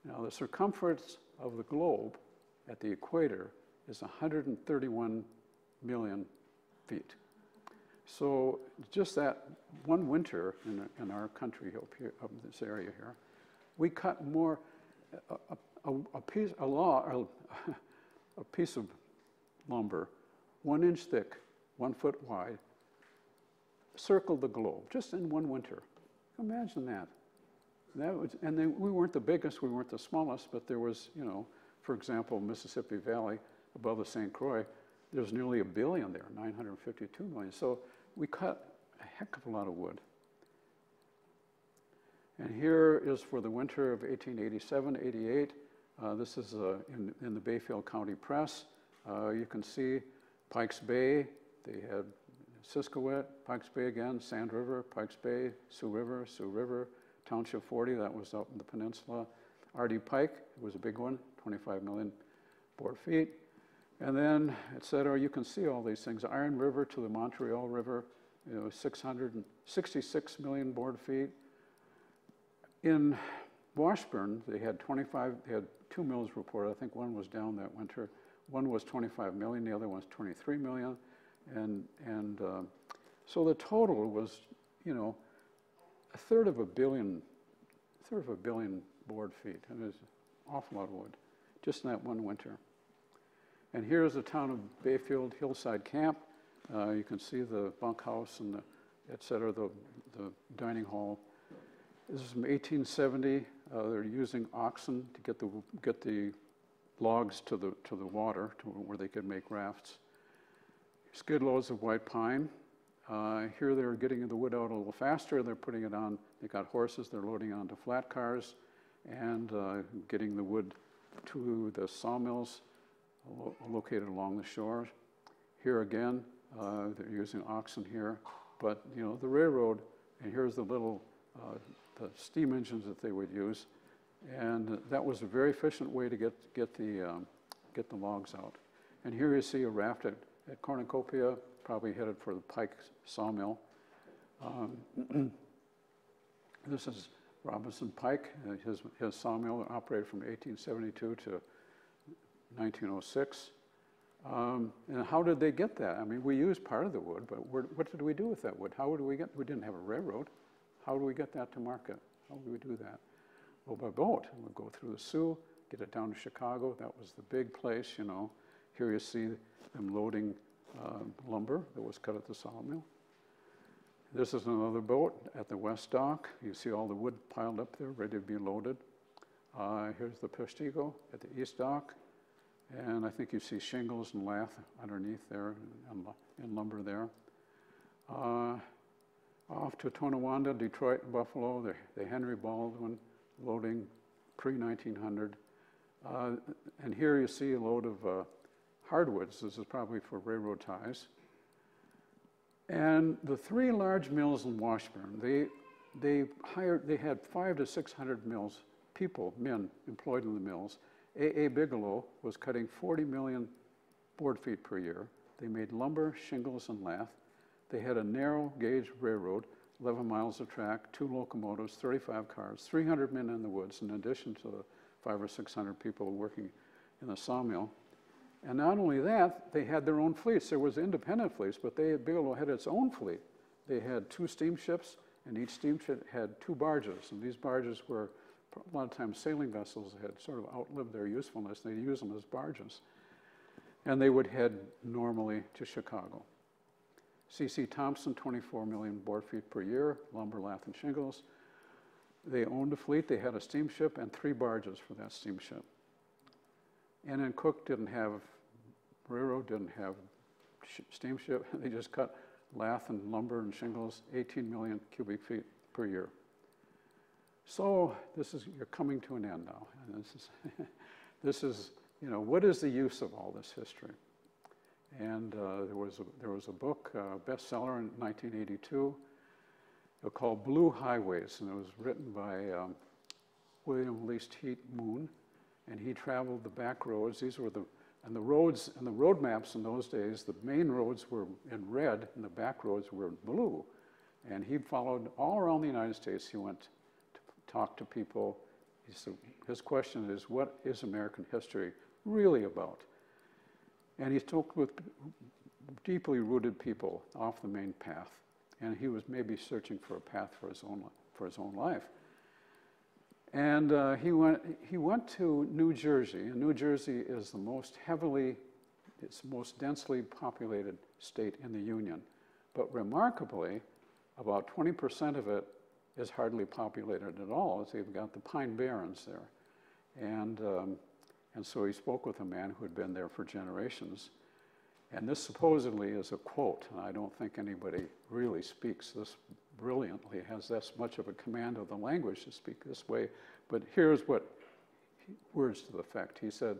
Now, the circumference of the globe at the equator is 131 million feet. So just that one winter in, in our country up here, up this area here, we cut more, a, a, a piece, a, law, a, [LAUGHS] a piece of lumber, one inch thick, one foot wide, circled the globe just in one winter. Imagine that. That was, and then we weren't the biggest, we weren't the smallest, but there was, you know, for example, Mississippi Valley above the St. Croix, there's nearly a billion there, 952 million. So we cut a heck of a lot of wood. And here is for the winter of 1887 88. Uh, this is uh, in, in, the Bayfield County Press. Uh, you can see Pikes Bay, they had Siskiwit, Pikes Bay again, Sand River, Pikes Bay, Sioux River, Sioux River, Township 40, that was up in the peninsula. R.D. Pike, was a big one, 25 million board feet. And then, et cetera, you can see all these things. Iron River to the Montreal River, you know, 666 million board feet. In Washburn, they had 25, they had two mills reported. I think one was down that winter. One was 25 million, the other one was 23 million. And, and uh, so the total was, you know, a third of a billion, a third of a billion board feet. And there's an awful lot of wood just in that one winter. And here's the town of Bayfield Hillside Camp. Uh, you can see the bunkhouse and the, et cetera, the, the dining hall. This is from 1870. Uh, they're using oxen to get the, get the logs to the, to the water to where they could make rafts. Skid loads of white pine. Uh, here they're getting the wood out a little faster. They're putting it on, they got horses, they're loading onto flat cars and uh, getting the wood to the sawmills lo located along the shore. Here again, uh, they're using oxen here, but you know, the railroad, and here's the little, uh, the steam engines that they would use, and that was a very efficient way to get, get, the, um, get the logs out. And here you see a raft at, Cornucopia, probably headed for the Pike sawmill. Um, [CLEARS THROAT] this is Robinson Pike, uh, his, his sawmill operated from 1872 to 1906. Um, and how did they get that? I mean, we used part of the wood, but what did we do with that wood? How would we get, we didn't have a railroad. How do we get that to market? How do we do that? Well, by boat. We'd go through the Soo, get it down to Chicago. That was the big place, you know. Here you see them loading uh, lumber that was cut at the sawmill. This is another boat at the west dock. You see all the wood piled up there, ready to be loaded. Uh, here's the Peshtigo at the east dock. And I think you see shingles and lath underneath there and, and lumber there. Uh, off to Tonawanda, Detroit, Buffalo, the, the Henry Baldwin loading pre-1900. Uh, and here you see a load of uh, hardwoods. This is probably for railroad ties. And the three large mills in Washburn, they, they hired, they had five to 600 mills, people, men employed in the mills. A.A. Bigelow was cutting 40 million board feet per year. They made lumber, shingles, and lath. They had a narrow gauge railroad, 11 miles of track, two locomotives, 35 cars, 300 men in the woods, in addition to the five or 600 people working in the sawmill. And not only that, they had their own fleets. There was independent fleets, but they, Bigelow had its own fleet. They had two steamships, and each steamship had two barges. And these barges were, a lot of times, sailing vessels that had sort of outlived their usefulness. They used them as barges. And they would head normally to Chicago. C.C. Thompson, 24 million board feet per year, lumber, lath, and shingles. They owned a fleet. They had a steamship and three barges for that steamship. And then Cook didn't have, railroad didn't have steamship. [LAUGHS] They just cut lath and lumber and shingles, 18 million cubic feet per year. So this is, you're coming to an end now. And this is [LAUGHS] this is, you know, what is the use of all this history? And uh, there, was a, there was a book, uh, bestseller in 1982, called Blue Highways, and it was written by um, William Least Heat Moon, and he traveled the back roads. These were the, and the roads, and the road maps in those days, the main roads were in red, and the back roads were blue. And he followed all around the United States. He went to talk to people. Said, his question is, what is American history really about? And he talked with deeply rooted people off the main path. And he was maybe searching for a path for his own, for his own life. And uh, he, went, he went to New Jersey, and New Jersey is the most heavily, it's the most densely populated state in the Union. But remarkably, about 20% of it is hardly populated at all. So you've got the Pine Barrens there. And, um, and so he spoke with a man who had been there for generations. And this supposedly is a quote, and I don't think anybody really speaks this brilliantly, has this much of a command of the language to speak this way. But here's what, he, words to the effect. He said,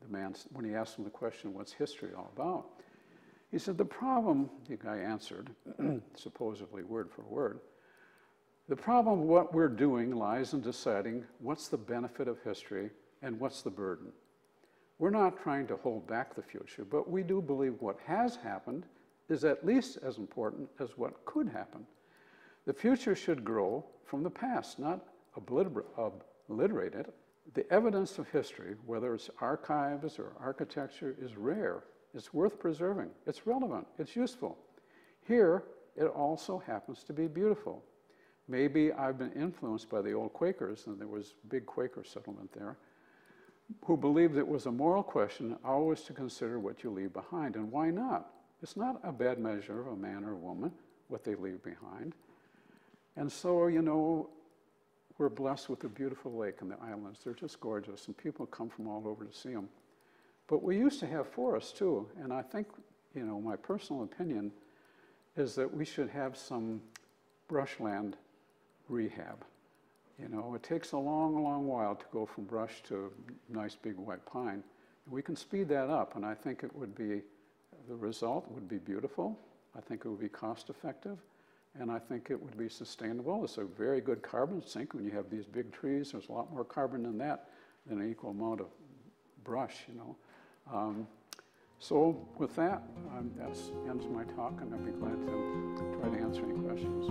the man, when he asked him the question, what's history all about? He said, the problem, the guy answered, [CLEARS THROAT] supposedly word for word, the problem of what we're doing lies in deciding what's the benefit of history and what's the burden. We're not trying to hold back the future, but we do believe what has happened is at least as important as what could happen. The future should grow from the past, not obliterate it. The evidence of history, whether it's archives or architecture, is rare. It's worth preserving. It's relevant. It's useful. Here, it also happens to be beautiful. Maybe I've been influenced by the old Quakers, and there was a big Quaker settlement there, who believed it was a moral question always to consider what you leave behind. And why not? It's not a bad measure of a man or a woman, what they leave behind. And so, you know, we're blessed with a beautiful lake and the islands. They're just gorgeous, and people come from all over to see them. But we used to have forests too, and I think, you know, my personal opinion is that we should have some brushland rehab. You know, it takes a long, long while to go from brush to nice big white pine. We can speed that up, and I think it would be, the result would be beautiful. I think it would be cost effective, and I think it would be sustainable. It's a very good carbon sink when you have these big trees. There's a lot more carbon in that than an equal amount of brush, you know. Um, so with that, um, that ends my talk, and I'd be glad to try to answer any questions.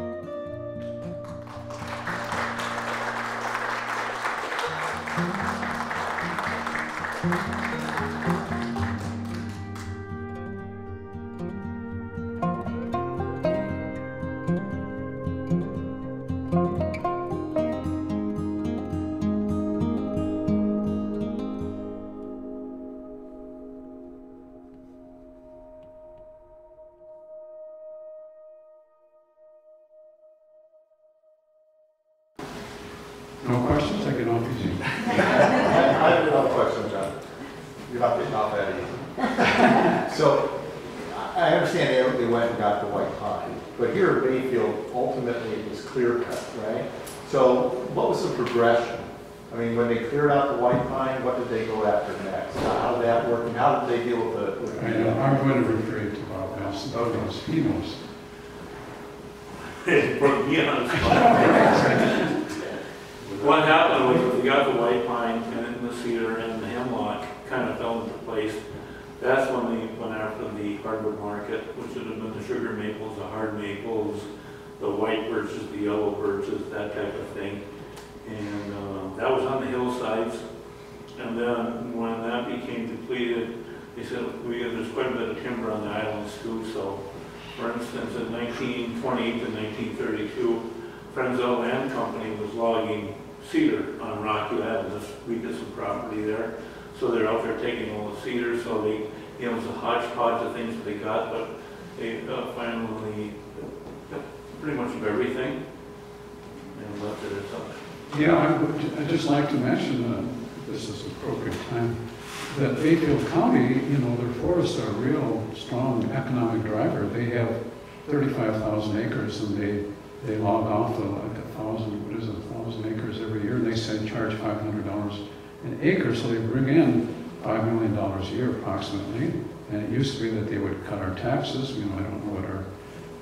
you know, their forests are a real strong economic driver. They have 35,000 acres and they, they log off to like a thousand, what is it, a thousand acres every year and they say charge $500 an acre. So they bring in $5 million a year approximately. And it used to be that they would cut our taxes. You know, I don't know what our,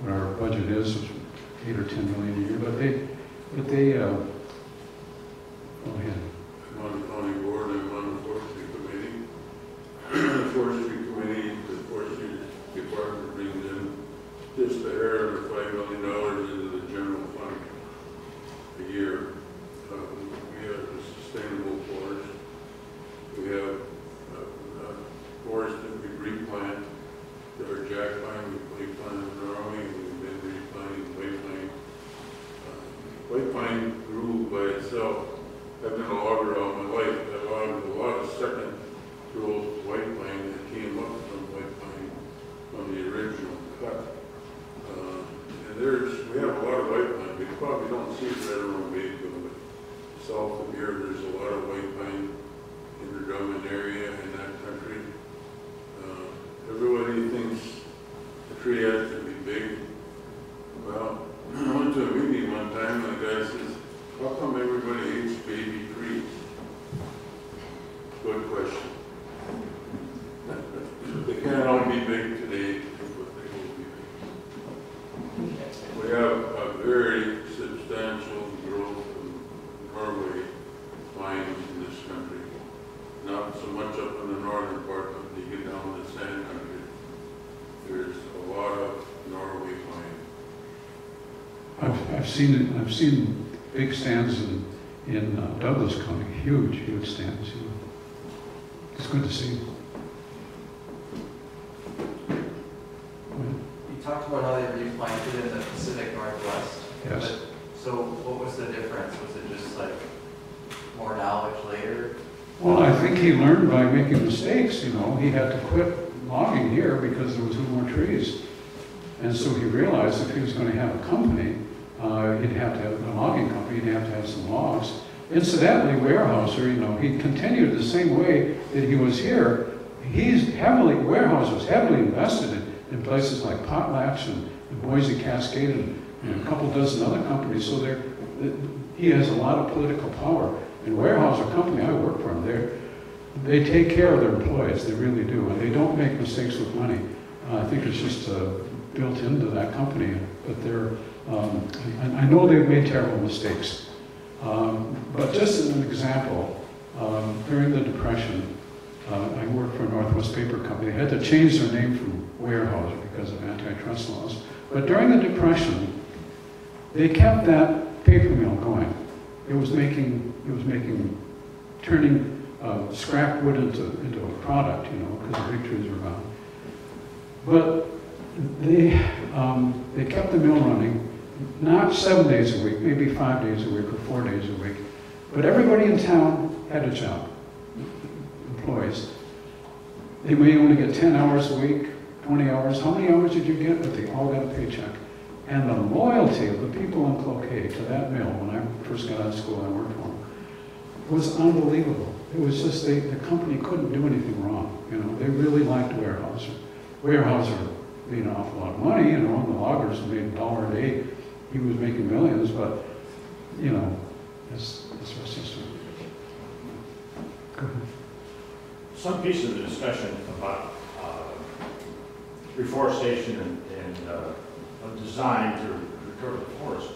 what our budget is, eight or 10 million a year, but they, but they, uh, go ahead. Money, money, forestry committee, the forestry department brings in just a hair under five million dollars into the general fund a year. Uh, We have a sustainable forest. We have uh, uh, forest that we replant, there are jack pine, we replant in Norway, and we've been replanting white pine. Uh, White pine grew by itself I've been a logger all my life, I logged a lot of second growth white pine that came up from white pine from the original cut. Uh, And there's, we have a lot of white pine, we probably don't see it right around Bayfield, but south of here, there's a lot of white pine in the Drummond area in that country. Uh, Everybody thinks a tree has to be big. Well, I went to a meeting one time, and the guy says, how come everybody hates baby trees? Good question. They can't all be big today, but they will be big. We have a very substantial growth in Norway pines in this country. Not so much up in the northern part, but you get down to the sand country, there's a lot of Norway pine. I've, I've seen I've seen big stands in, in uh, Douglas County, huge, huge stands, you know. It's good to see. You talked about how they replanted in the Pacific Northwest. Yes. but- So what was the difference? Was it just like more knowledge later? Well, I think he learned by making mistakes, you know, he had to quit logging here because there were no more trees. And so he realized if he was gonna have a company, uh, he'd have to have, a logging company, he'd have to have some logs. Incidentally, Weyerhaeuser, you know, he continued the same way that he was here. He's heavily, Weyerhaeuser was heavily invested in, in places like Potlatch and and Boise Cascade and, and a couple dozen other companies, so there, he has a lot of political power. And Weyerhaeuser Company, I work for they're, they take care of their employees, they really do, and they don't make mistakes with money. Uh, I think it's just uh, built into that company, but they're, um, I, I know they've made terrible mistakes. Um, But just as an example, um, during the Depression, uh, I worked for a Northwest Paper Company, they had to change their name from Weyerhaeuser because of antitrust laws. But during the Depression, they kept that paper mill going. It was making, it was making, turning uh, scrap wood into, into a product, you know, because the big trees were gone. But they, um, they kept the mill running, not seven days a week, maybe five days a week or four days a week. But everybody in town had a job, employees. They may only get ten hours a week, twenty hours. How many hours did you get? But they all got a paycheck. And the loyalty of the people in Cloquet to that mill, when I first got out of school, I worked for them, was unbelievable. It was just, they, the company couldn't do anything wrong, you know, they really liked Weyerhaeuser. Weyerhaeuser made an awful lot of money, you know, and the loggers made a dollar a day, he was making millions, but, you know, that's, that's what's just. Go ahead. Some piece of the discussion about uh, reforestation and, and uh, a design to recover the forest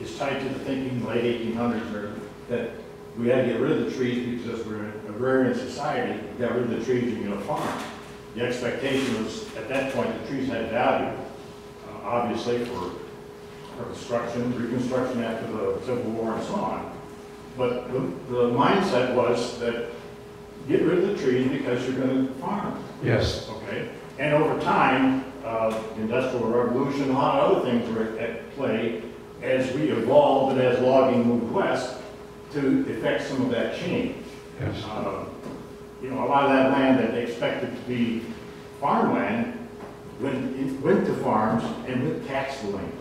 is tied to the thinking in the late eighteen hundreds that we had to get rid of the trees because we're an agrarian society, we got rid of the trees, you're gonna farm. The expectation was, at that point, the trees had value, uh, obviously for, for construction, reconstruction after the Civil War and so on. But the, the mindset was that get rid of the trees because you're gonna farm, Yes, okay? And over time, uh, the industrial revolution, a lot of other things were at play as we evolved and as logging moved west to effect some of that change. yes, Uh, You know, a lot of that land that they expected to be farmland went, went to farms and went taxed land.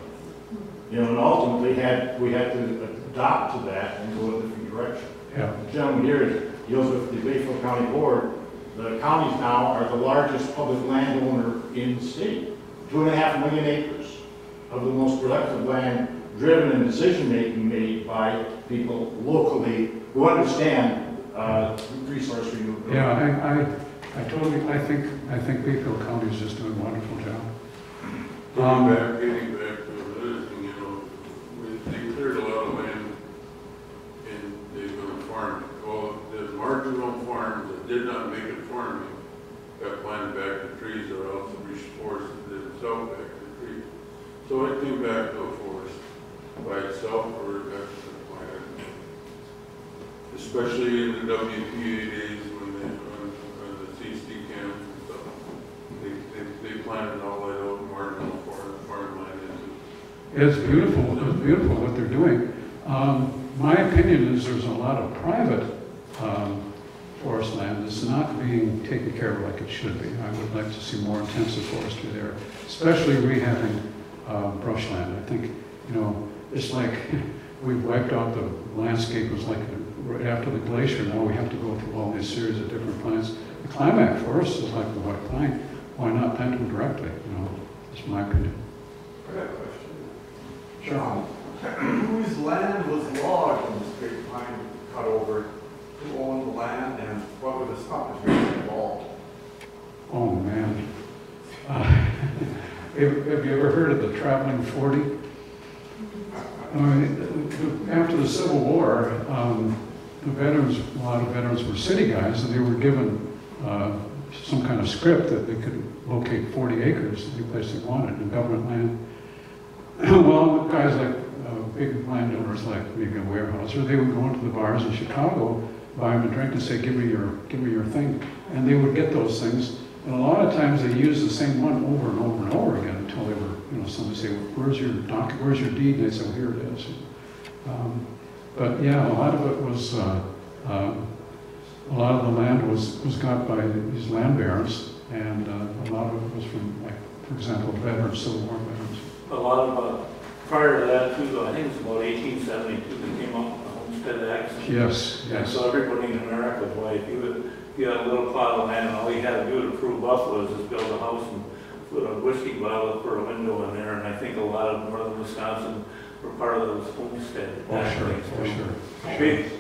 You know, and ultimately had, we had to adopt to that and go a different direction. yeah, The gentleman here deals with the Bayfield County Board. The counties now are the largest public landowner in the state. Two and a half million acres of the most productive land driven and decision-making made by people locally who understand uh, resource renewability. Yeah, I, I, I totally, I think, I think Bayfield County is just doing a wonderful job. Getting Um, back, getting back to another thing, you know, we, they cleared a lot of land and they're gonna farm it. Well, the marginal farms that did not make it farming got planted back to trees or else the reforested themselves back to trees. So it came back to a forest by itself or it got planted. Especially in the WPA days when they, when, when the CC camps and stuff. They, they, they planted all that out marginal farm, farmland into. It's beautiful, it's beautiful what they're doing. Um, my opinion is there's a lot of private, um, forest land that's not being taken care of like it should be. I would like to see more intensive forestry there, especially rehabbing, uh, brushland. I think, you know, it's like, [LAUGHS] we've wiped out the landscape, it was like, right after the glacier, now we have to go through all these series of different plants. The climax forest is like the white pine, why not plant them directly, you know, that's my opinion. A question. John, [CLEARS THROAT] whose land was logged when this great pine cut over? Who owned the land and what were the stoppage involved? Oh, man. Uh, [LAUGHS] Have you ever heard of the traveling 40? I mean, after the Civil War, um, the veterans, a lot of veterans were city guys, and they were given uh, some kind of script that they could locate 40 acres any place they wanted in government land. [CLEARS THROAT] Well, guys like, uh, big landowners like a Weyerhaeuser, they would go into the bars in Chicago, buy them a drink and say, give me your, give me your thing. And they would get those things, and a lot of times they used the same one over and over and over again until they were, you know, somebody say, where's your doc, where's your deed? And they'd say, well, here it is. Um, But yeah, a lot of it was, uh, um, a lot of the land was, was got by these land barons, and uh, a lot of it was from, like, for example, veterans, Civil War veterans. a lot of, uh, prior to that too, I think it was about eighteen seventy-two, they came up with the Yes, And yes. so everybody in America, boy, if you, had- if you had a little plot of land and all you had to do to prove buffaloes is build a house and put a whiskey bottle for a window in there, and I think a lot of northern Wisconsin were part of those homestead. Oh, Act sure, things. oh, sure. Big,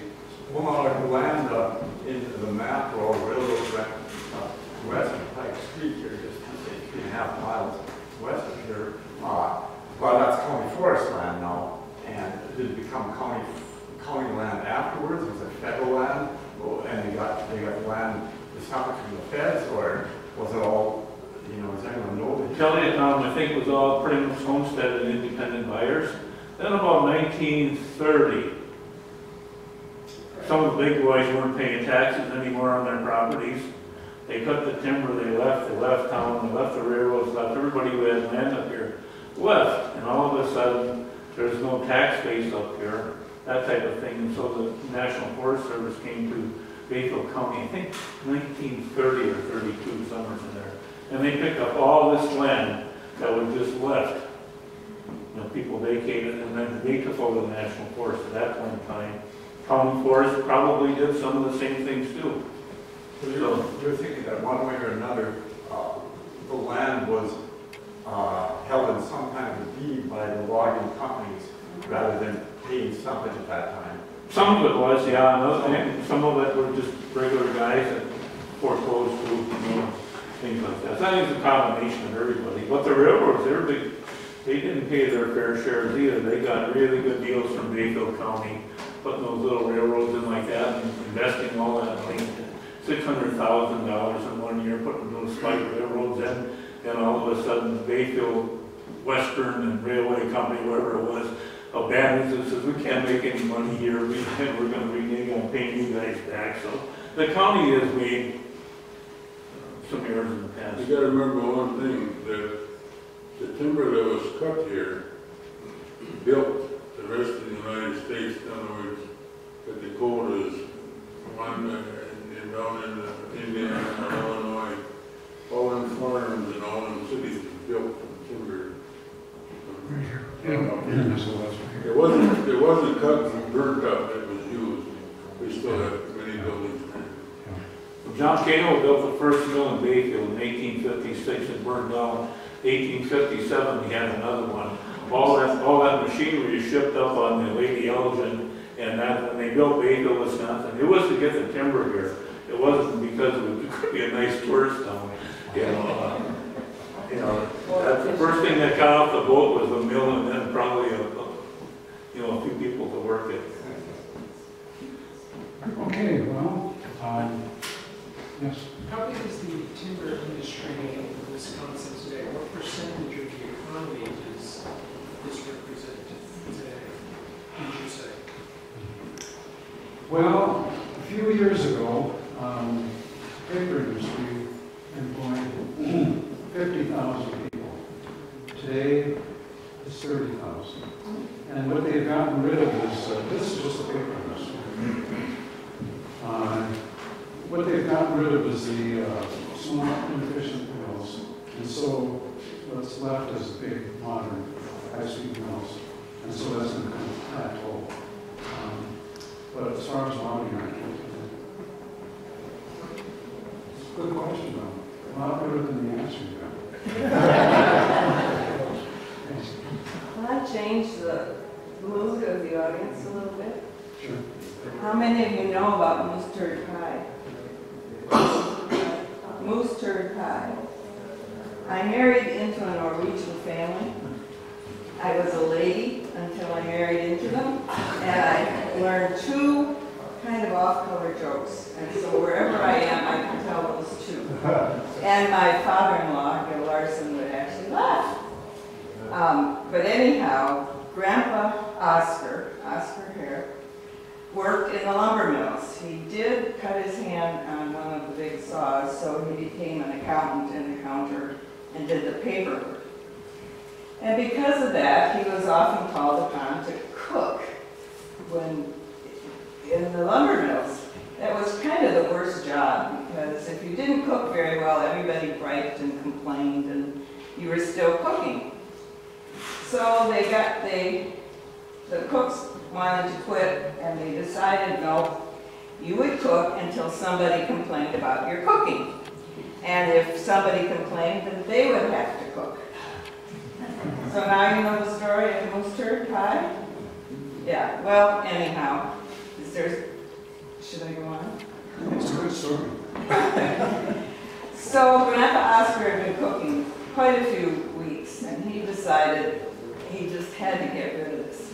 Well, now, like land up into the map or railroad track uh, west of Pike Street here, just two and a half miles west of here, uh, well, that's county forest land now. And did it become county, county land afterwards? Was it federal land? And they got, they got land, stoppage from the feds, or was it all, you know, does anyone know? the- Kelly Town, I think, was all pretty much homestead and independent buyers. Then about nineteen thirty, some of the big boys weren't paying taxes anymore on their properties. They cut the timber, they left, they left town, they left the railroads, left, everybody who had land up here left. And all of a sudden, there's no tax base up here, that type of thing. And so the National Forest Service came to Bayfield County, I think nineteen thirty or thirty-two, somewhere in there. And they picked up all this land that was just left. You know, people vacated, and then they took over the national forest at that point in time. County Forest probably did some of the same things too. So you're, you're thinking that one way or another, uh, the land was, uh, held in some kind of a deed by the logging companies rather than paying something at that time? Some of it was, yeah, and other- and some of it were just regular guys that foreclosed to, you know, things like that. So I think it's a combination of everybody. But the railroads, big, they didn't pay their fair shares either. They got really good deals from Bayfield County, putting those little railroads in like that and investing all that money. Six hundred thousand dollars in one year, putting those spike railroads in, and all of a sudden Bayfield Western and Railway Company, whatever it was, abandons it, says, we can't make any money here, we, [LAUGHS] we're gonna renege on paying you guys back, so the county has made uh, some errors in the past. You gotta remember one thing, that the timber that was cut here built the rest of the United States, in other words, the Dakotas, one, uh, and down in uh, Indiana, Illinois, all them farms and all them cities were built from timber. It was. It wasn't, it wasn't cut and burnt up, it was used. We still have many buildings. John Cano built the first mill in Bayfield in eighteen fifty-six, it burned down. Eighteen fifty-seven, he had another one. All that, all that machinery is shipped up on the Lady Elgin, And that, when they built Bayfield, Wisconsin, it was to get the timber here. It wasn't because it was, could be a nice tourist town, you know. You know, that's the first thing that got off the boat was the mill and then probably a, a- you know, a few people to work it. Okay, well, um, yes. How big is the timber industry in Wisconsin today? What percentage of the economy does this represent today, would you say? Well, a few years ago, um, paper industry employed [CLEARS THROAT] fifty thousand people. Today, it's thirty thousand. And what they've gotten rid of is, uh, this is just the paper industry. Uh, What they've gotten rid of is the uh, small inefficient mills. And so what's left is big, modern, high-speed mills. And so that's going to come plateau. Um, but as far as logging, I can't. A good question, though. A lot better than the answer. Can I change the mood of the audience a little bit? Sure. How many of you know about moose turd pie? Moose turd pie. I married into a Norwegian family. I was a lady until I married into them, and I learned two kind of off-color jokes. And so wherever I am, I can tell those two. And my father-in-law, Gil Larson, would actually laugh. Um, but anyhow, Grandpa Oscar, Oscar Hare, worked in the lumber mills. He did cut his hand on one of the big saws, so he became an accountant in the counter and did the paperwork. And because of that, he was often called upon to cook when in the lumber mills. That was kind of the worst job because if you didn't cook very well, everybody griped and complained and you were still cooking. So they got, they, the cooks wanted to quit and they decided, no, you would cook until somebody complained about your cooking. And if somebody complained, then they would have to cook. So now you know the story of moose turd pie? Yeah, well, anyhow, should I go on? It's [LAUGHS] a good story. So Grandpa Oscar had been cooking quite a few weeks, and he decided he just had to get rid of this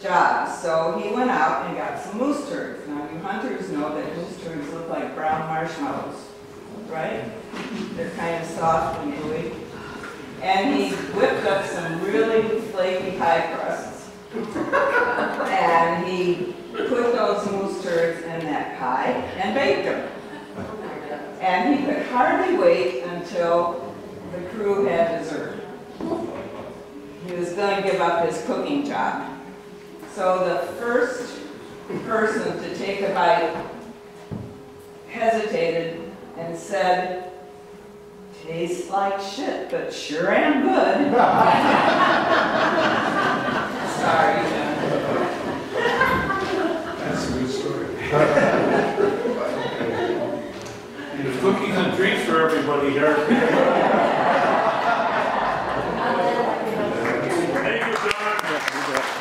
job. So he went out and got some moose turds. Now, you hunters know that moose turds look like brown marshmallows, right? They're kind of soft and gooey. And he whipped up some really flaky pie crusts. [LAUGHS] And he put those moose turds in that pie and baked them. And he could hardly wait until the crew had dessert. He was going to give up his cooking job. So the first person to take a bite hesitated and said, tastes like shit, but sure am good. [LAUGHS] Sorry, There's cookies and drinks for everybody here. [LAUGHS] Thank you, John.